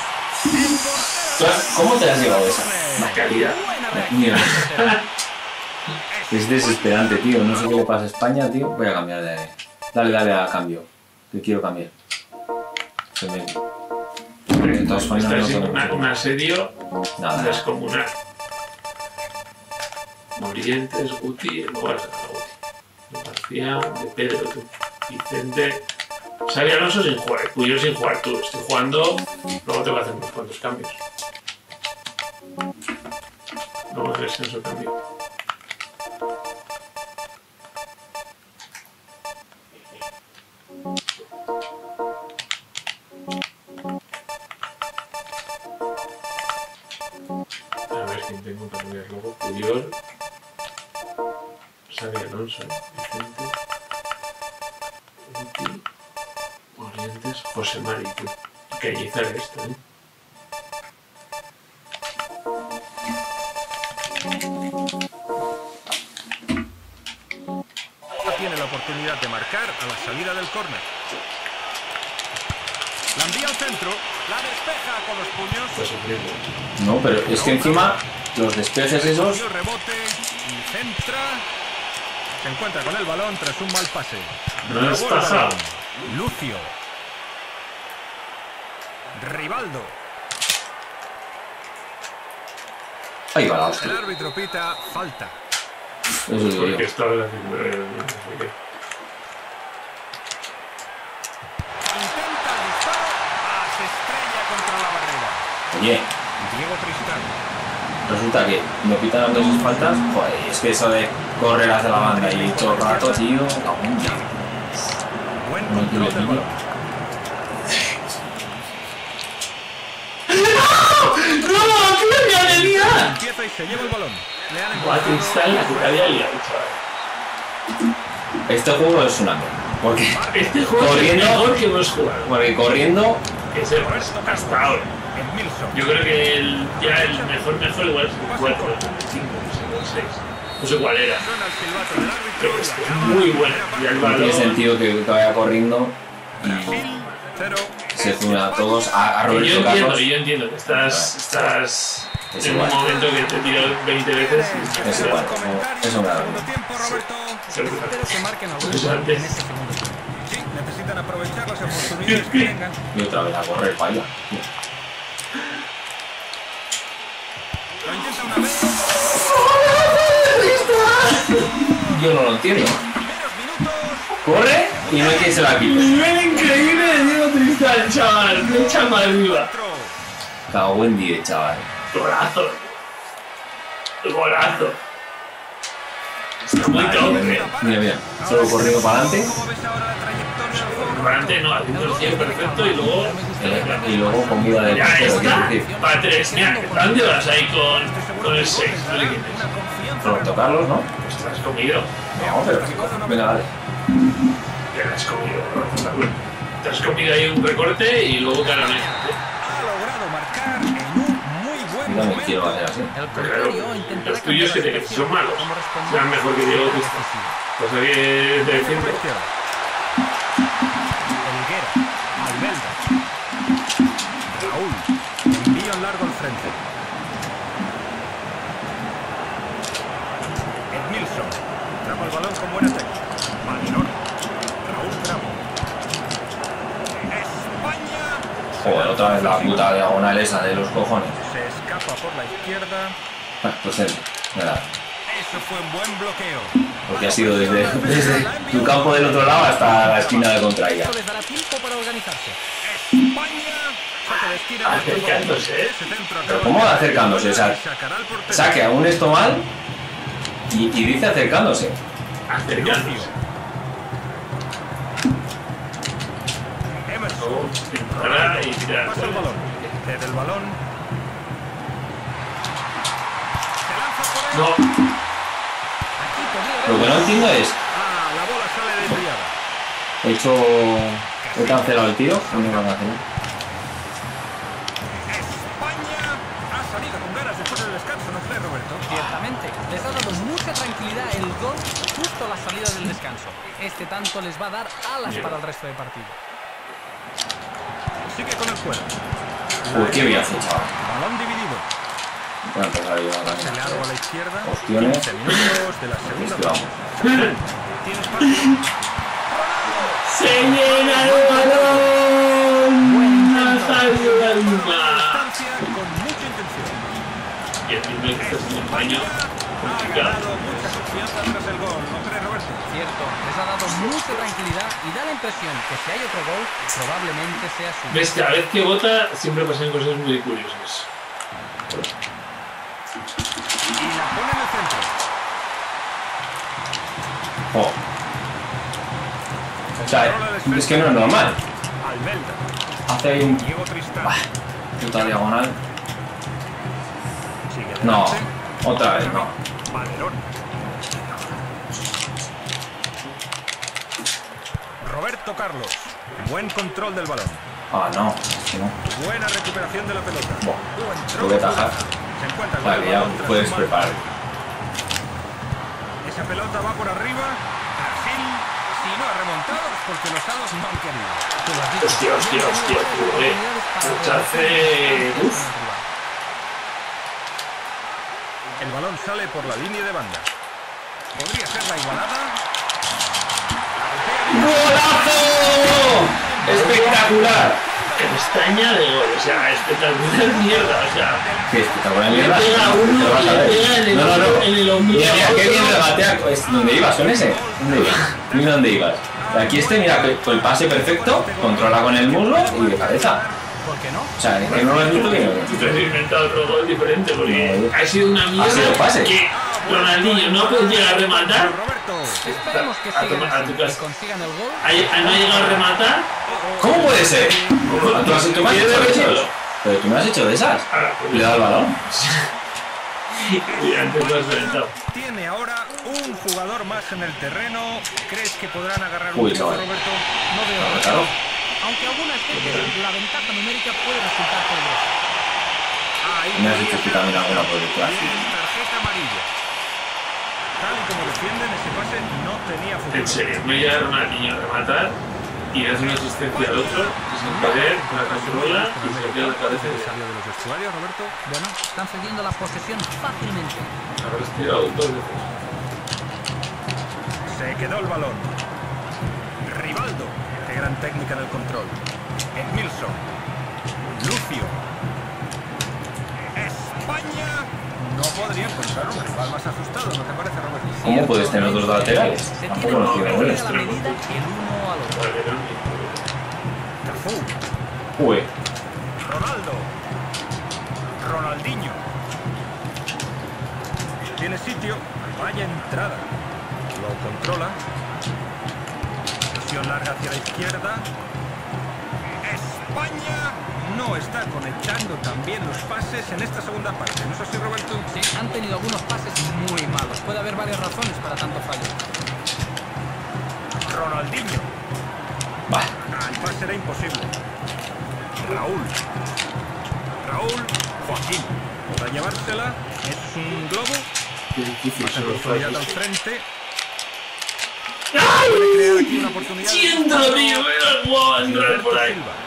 [SPEAKER 3] ¿tú has- ¿cómo te has llevado esa?
[SPEAKER 1] la calidad.
[SPEAKER 3] Es desesperante, tío. No sé qué le pasa a España, tío. Voy a cambiar de. Dale, dale a cambio. Que quiero cambiar. Se me... De
[SPEAKER 1] Está siendo un asedio
[SPEAKER 3] nada.
[SPEAKER 1] descomunal. Morientes, Guti, vas a ganar Guti. García, de Pedro. Vicente. Xavi Alonso sin jugar, Cuyo sin jugar tú. Estoy jugando, luego tengo que hacer unos cuantos cambios. Luego el descenso cambio. A ver quién tengo para cambiar luego. Puyol. Xavi Alonso. Vicente. Morientes. José Mari. tú. Hay que esto, ¿eh?
[SPEAKER 4] No tiene la oportunidad de marcar a la salida del córner. La envía al centro. La despeja con los puños.
[SPEAKER 1] Sufriendo.
[SPEAKER 3] No, pero es que encima los despejes esos.
[SPEAKER 4] El rebote y centra. Se encuentra con el balón tras un mal pase.
[SPEAKER 1] No.
[SPEAKER 4] Lucio. Rivaldo.
[SPEAKER 3] Ahí va la
[SPEAKER 4] El
[SPEAKER 3] hostia.
[SPEAKER 4] árbitro pita falta.
[SPEAKER 3] Eso
[SPEAKER 1] haciendo. eh, no.
[SPEAKER 4] Intenta el disparo. Ah, se estrella contra la barrera.
[SPEAKER 3] Oye,
[SPEAKER 4] Diego Tristán.
[SPEAKER 3] resulta que me pitan las dos faltas. Joder, es que eso de correr hacia la banda y todo el rato, tío. ya.
[SPEAKER 4] Buen
[SPEAKER 3] No
[SPEAKER 4] control del balón.
[SPEAKER 1] ¡No! ¡Qué genialidad!
[SPEAKER 4] Empieza y se lleva el balón. Le han
[SPEAKER 1] está en la que te había liado, chaval.
[SPEAKER 3] Este juego es una mierda. Porque,
[SPEAKER 1] Este juego es el
[SPEAKER 3] Corriendo.
[SPEAKER 1] mejor que hemos jugado.
[SPEAKER 3] porque corriendo.
[SPEAKER 1] Que sepas, hasta ahora. Yo creo que el, ya el mejor mejor igual es el 4, el 5, no sé, el 6. No sé cuál era.
[SPEAKER 4] El.
[SPEAKER 1] Pero es es muy bueno. Y el
[SPEAKER 3] No tiene sentido que, vaya corriendo
[SPEAKER 4] cero.
[SPEAKER 3] se funen a todos. A, a
[SPEAKER 1] Y yo
[SPEAKER 3] Roberto
[SPEAKER 1] entiendo,
[SPEAKER 3] Carlos.
[SPEAKER 1] yo entiendo que estás, estás
[SPEAKER 3] Es
[SPEAKER 1] en un
[SPEAKER 3] igual.
[SPEAKER 1] momento que te tiro 20 veces y
[SPEAKER 3] Es igual.
[SPEAKER 5] Gol
[SPEAKER 1] antes.
[SPEAKER 5] en este.
[SPEAKER 4] Necesitan aprovechar las oportunidades que tengan.
[SPEAKER 3] Y otra vez a correr para allá.
[SPEAKER 4] Lo intenta una vez.
[SPEAKER 3] Yo no lo entiendo. Corre y no hay quien se la quite.
[SPEAKER 1] Nivel increíble de Diego Tristán, chaval. Me echa mal arriba.
[SPEAKER 4] Otro.
[SPEAKER 3] Cago en 10, chaval.
[SPEAKER 1] Golazo. Golazo. Está muy
[SPEAKER 3] Vale,
[SPEAKER 1] top.
[SPEAKER 3] mira, mira. Solo corriendo para adelante
[SPEAKER 4] ¿Cómo ves ahora la trayectoria del juego?
[SPEAKER 1] Durante no, haciendo el 100 perfecto y luego.
[SPEAKER 3] eh, y luego con vida de
[SPEAKER 1] Ya
[SPEAKER 3] portero,
[SPEAKER 1] está.
[SPEAKER 3] quiero decir.
[SPEAKER 1] Para tres. Mira, ¿dónde vas ahí con, con el 6? No le quites.
[SPEAKER 3] Roberto Carlos, ¿no?
[SPEAKER 1] Pues te lo has comido.
[SPEAKER 3] No, pero. Venga, dale.
[SPEAKER 1] Te lo has comido. Te has comido ahí un recorte y luego caronés.
[SPEAKER 3] También
[SPEAKER 4] momento.
[SPEAKER 3] quiero hacer así.
[SPEAKER 1] Claro, los tuyos que son malos.
[SPEAKER 5] respondió
[SPEAKER 1] Sean mejor que Diego. Cosa que te
[SPEAKER 4] Por
[SPEAKER 1] defiende.
[SPEAKER 4] izquierda. Elguera. Albelda. Raúl. Envío en largo al frente. Edmilson. Trapa el balón con buena técnica. Malinón. Raúl Bravo. España.
[SPEAKER 3] Joder, otra vez la puta diagonal esa de los cojones.
[SPEAKER 4] Por la izquierda.
[SPEAKER 3] Ah, Pues él. Mira,
[SPEAKER 4] Eso fue un buen bloqueo.
[SPEAKER 3] porque ha sido desde, desde tu campo del otro lado hasta la esquina de contraria.
[SPEAKER 5] Esto les dará tiempo para organizarse.
[SPEAKER 4] España. Saque de esquina.
[SPEAKER 1] Acercándose, ¿eh?
[SPEAKER 3] Pero ¿cómo va acercándose? O sea. Saque aún esto mal y, y dice acercándose.
[SPEAKER 1] Acercándose.
[SPEAKER 4] Emerson.
[SPEAKER 1] Y tirar.
[SPEAKER 4] Pasa el balón. Desde el balón.
[SPEAKER 1] No,
[SPEAKER 3] Lo que no entiendo es, he hecho... He cancelado el tiro, no me lo cancelado.
[SPEAKER 4] España ha salido con ganas después del descanso, ¿no crees, Roberto?
[SPEAKER 5] Ciertamente, les ha dado mucha tranquilidad el gol justo a la salida del descanso. Este tanto les va a dar alas para el resto del partido.
[SPEAKER 4] Sigue con el juego.
[SPEAKER 3] Uy, qué viaje, chaval.
[SPEAKER 4] Balón dividido.
[SPEAKER 3] Voy a empezar a
[SPEAKER 4] largo a la izquierda.
[SPEAKER 3] Opciones.
[SPEAKER 4] 15 minutos de la segunda
[SPEAKER 3] Es que
[SPEAKER 4] parte.
[SPEAKER 3] vamos.
[SPEAKER 4] Tiene espacio.
[SPEAKER 1] se llena el balón.
[SPEAKER 4] Con mucha intención.
[SPEAKER 1] Y el primer que estás en un baño
[SPEAKER 4] Ha
[SPEAKER 1] complicado.
[SPEAKER 4] ganado mucha confianza tras el gol, ¿no crees, Roberto?
[SPEAKER 5] Cierto, les ha dado mucha tranquilidad y da la impresión que si hay otro gol, probablemente sea suyo.
[SPEAKER 1] Ves, cada vez que vota siempre pasan cosas muy curiosas.
[SPEAKER 4] Y la pone en el centro.
[SPEAKER 3] Jo. O sea, es que no es normal. Hace ahí un
[SPEAKER 4] Tristán.
[SPEAKER 3] puta diagonal. No, otra vez no.
[SPEAKER 4] Roberto Carlos. Buen control del balón.
[SPEAKER 3] Ah, no.
[SPEAKER 4] Buena recuperación de la pelota.
[SPEAKER 3] Buah,
[SPEAKER 4] Buen
[SPEAKER 3] lo voy a. Vale,
[SPEAKER 4] el
[SPEAKER 3] ya puedes preparar.
[SPEAKER 4] Esa pelota va por arriba. Brasil, si no ha remontado, es porque los dados no han querido.
[SPEAKER 1] Hostia, hostia, hostia, tío, eh. Rechace. Uf.
[SPEAKER 4] El balón sale por la línea de banda. Podría ser la igualada.
[SPEAKER 3] ¡Golazo! ¡Espectacular!
[SPEAKER 1] Castaña de gol, o sea, espectacular mierda, o sea.
[SPEAKER 3] ¡Qué espectacular
[SPEAKER 1] Le
[SPEAKER 3] mierda!
[SPEAKER 1] pega a uno y le pega en el,
[SPEAKER 3] No, no, no.
[SPEAKER 1] en el ombligo.
[SPEAKER 3] Mira, qué bien
[SPEAKER 1] otro.
[SPEAKER 3] regatea. Es, ¿Dónde ibas? ¿Con ese? ¿Dónde ibas? Mira dónde ibas. Aquí este, mira, con el pase perfecto, controla con el muslo y de cabeza.
[SPEAKER 5] ¿Por qué no?
[SPEAKER 3] O sea, que no lo has visto
[SPEAKER 1] Tú te has inventado otro gol diferente porque ha sido una mierda
[SPEAKER 3] sido pase.
[SPEAKER 1] que Ronaldinho no puede llegar a rematar.
[SPEAKER 5] Esperemos que
[SPEAKER 1] A tu-
[SPEAKER 5] sigan
[SPEAKER 1] a
[SPEAKER 5] así
[SPEAKER 1] tu
[SPEAKER 5] y
[SPEAKER 1] casa.
[SPEAKER 5] consigan el gol.
[SPEAKER 1] no ha llegado a rematar.
[SPEAKER 3] ¿Cómo puede ser? ¿Tú, has, tú me has hecho? Pero tú me has hecho de esas.
[SPEAKER 1] Ahora, pues,
[SPEAKER 3] Le dado el balón.
[SPEAKER 1] y antes lo has reventado.
[SPEAKER 4] Tiene ahora un jugador más en el terreno. ¿Crees que podrán agarrar un
[SPEAKER 3] Uy, chaval.
[SPEAKER 4] Roberto?
[SPEAKER 5] No veo
[SPEAKER 3] Claro.
[SPEAKER 5] Aunque algunas veces la ventaja numérica puede resultar peligrosa.
[SPEAKER 4] Ahí
[SPEAKER 3] Me has dicho tú también alguna por detrás.
[SPEAKER 4] Tarjeta amarilla. Tal y como defienden, ese pase no tenía futuro.
[SPEAKER 1] En serio, no llega Ronaldinho a rematar y hace una asistencia al otro, sin querer, la controla y se le queda la cabeza y
[SPEAKER 4] Salió de los vestuarios, Roberto.
[SPEAKER 5] Bueno, están cediendo la posesión fácilmente.
[SPEAKER 1] habrás tirado dos veces.
[SPEAKER 4] Se quedó el balón. Rivaldo. Que gran técnica en el control. Edmilson. Lucio. España. No podría encontrar un rival más asustado, ¿no te parece, Roberto?
[SPEAKER 3] ¿Cómo puedes tener otros laterales?
[SPEAKER 5] Se
[SPEAKER 3] Tampoco los tiene buenos. Uy,
[SPEAKER 4] Ronaldo. Ronaldinho. Tiene sitio. Vaya entrada. Lo controla. Presión larga hacia la izquierda. España no está conectando también los pases en esta segunda parte. ¿No es así, Roberto?
[SPEAKER 5] Sí, han tenido algunos pases muy malos. Puede haber varias razones para tanto fallo.
[SPEAKER 4] Ronaldinho.
[SPEAKER 3] va.
[SPEAKER 4] Ah, el pase era imposible. Raúl. Raúl. Joaquín. Para llevársela. Es un globo.
[SPEAKER 1] Qué difícil
[SPEAKER 4] Pasa al frente. Puede crear aquí una oportunidad.
[SPEAKER 1] Sí, entra, tío, era guau, entrar por ahí.
[SPEAKER 4] Silva.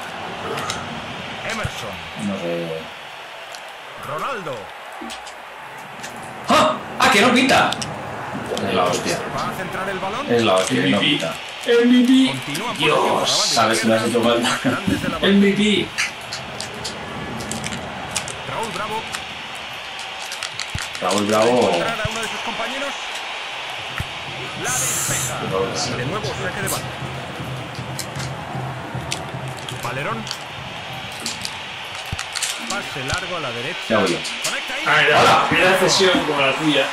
[SPEAKER 4] Ronaldo.
[SPEAKER 3] ¡Ah! ¡Ah, que no pita! Es la hostia.
[SPEAKER 4] Va a centrar el balón.
[SPEAKER 3] Es la hostia, que no
[SPEAKER 1] MVP.
[SPEAKER 3] pita.
[SPEAKER 1] MVP. Dios,
[SPEAKER 3] sabes que me has hecho falta.
[SPEAKER 1] MVP.
[SPEAKER 4] Raúl Bravo.
[SPEAKER 3] Raúl Bravo.
[SPEAKER 4] Encontrar a uno de sus compañeros. La despeja. De nuevo saque de banda. Valerón. Pase largo a la derecha. Ahí.
[SPEAKER 1] Ah, era, era cesión como la tuya.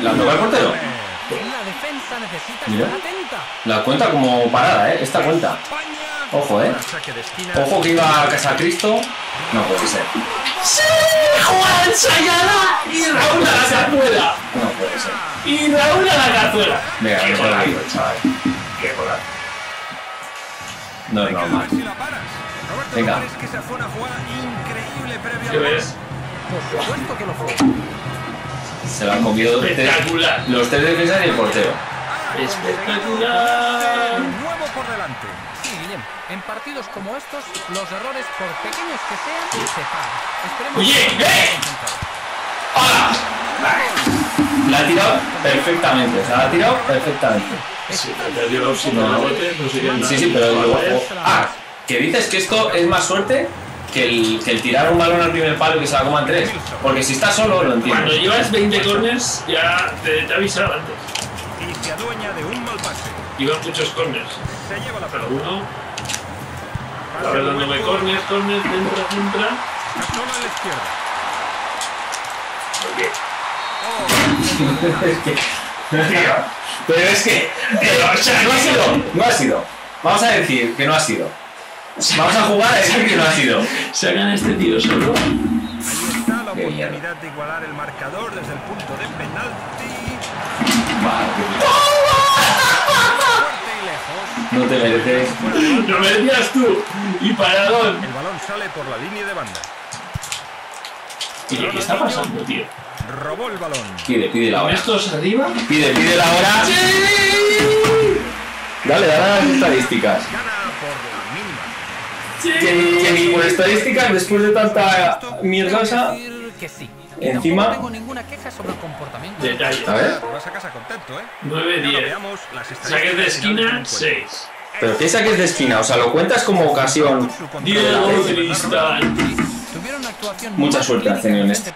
[SPEAKER 3] ¿La toca el portero?
[SPEAKER 5] La defensa necesita
[SPEAKER 3] Mira. La cuenta como parada, ¿eh? Esta cuenta. Ojo, ¿eh? Ojo que iba a casa Cristo. No puede ser.
[SPEAKER 1] ¡Sí! ¡Juan Sayala! Y Raúl a la cazuela.
[SPEAKER 3] No puede ser.
[SPEAKER 1] Y Raúl a la cazuela.
[SPEAKER 3] Venga,
[SPEAKER 1] Qué golazo, chaval. Qué golazo.
[SPEAKER 3] No es normal. Venga.
[SPEAKER 4] ¿no crees que esa fue una jugada increíble previa
[SPEAKER 1] ¿Qué ves?
[SPEAKER 5] Por supuesto que lo fue.
[SPEAKER 3] Se la han comido tres-
[SPEAKER 1] Espectacular.
[SPEAKER 3] los tres defensas y el portero.
[SPEAKER 1] Espectacular.
[SPEAKER 4] Nuevo por delante.
[SPEAKER 5] Sí, Guillem. En partidos como estos, los errores, por pequeños que sean, se pagan. Esperemos
[SPEAKER 1] Oye,
[SPEAKER 5] que
[SPEAKER 1] ¡eh!
[SPEAKER 3] La ha tirado perfectamente. Se la ha tirado perfectamente.
[SPEAKER 1] Sí.
[SPEAKER 3] Sí, pero luego. Ah, que dices que esto es más suerte que el, que el tirar un balón al primer palo y que se la coman tres. Porque si estás solo, lo
[SPEAKER 1] Cuando
[SPEAKER 3] entiendo.
[SPEAKER 1] llevas 20 corners, ya te, te avisaba antes.
[SPEAKER 4] Y se adueña de un mal pase.
[SPEAKER 1] Iban muchos corners.
[SPEAKER 4] Se lleva la
[SPEAKER 1] Pero
[SPEAKER 4] pelota.
[SPEAKER 1] uno,
[SPEAKER 4] Pase
[SPEAKER 1] estaba dándome
[SPEAKER 4] hueco.
[SPEAKER 1] corners, corners, dentro, dentro.
[SPEAKER 4] En la izquierda.
[SPEAKER 3] Es que- Pero es que.
[SPEAKER 1] Pero, o sea,
[SPEAKER 3] no ha sido. No ha sido. Vamos a decir que no ha sido. Vamos a jugar a decir que no ha sido.
[SPEAKER 1] sacan este tiro solo.
[SPEAKER 4] está la
[SPEAKER 3] Qué mierda.
[SPEAKER 4] oportunidad de igualar el marcador desde el punto de penalti.
[SPEAKER 3] No te mereces.
[SPEAKER 1] Lo merecías tú. Y paradón.
[SPEAKER 4] El balón sale por la línea de banda.
[SPEAKER 1] Oye, ¿qué está pasando, tío?
[SPEAKER 4] Robó el balón.
[SPEAKER 3] Pide, pide la
[SPEAKER 1] ¿Con
[SPEAKER 3] hora.
[SPEAKER 1] estos arriba?
[SPEAKER 3] Pide, pide la hora. Dale, dale a las estadísticas.
[SPEAKER 4] Gana por mínima.
[SPEAKER 3] Que, ni por estadísticas, después de tanta
[SPEAKER 5] Tengo
[SPEAKER 3] mierdosa.
[SPEAKER 5] que sí.
[SPEAKER 3] Encima-
[SPEAKER 5] tengo ninguna queja sobre el comportamiento.
[SPEAKER 1] Detalle.
[SPEAKER 3] A ver.
[SPEAKER 4] Te vas a casa contento, ¿eh?
[SPEAKER 1] 9,
[SPEAKER 4] Ya lo
[SPEAKER 1] 10.
[SPEAKER 4] veamos, las
[SPEAKER 1] Saques de esquina,
[SPEAKER 4] finales del
[SPEAKER 1] 6.
[SPEAKER 3] Pero ¿qué saques de esquina? O sea, lo cuentas como ocasión.
[SPEAKER 1] Diego
[SPEAKER 3] Mucha suerte tenido en
[SPEAKER 5] este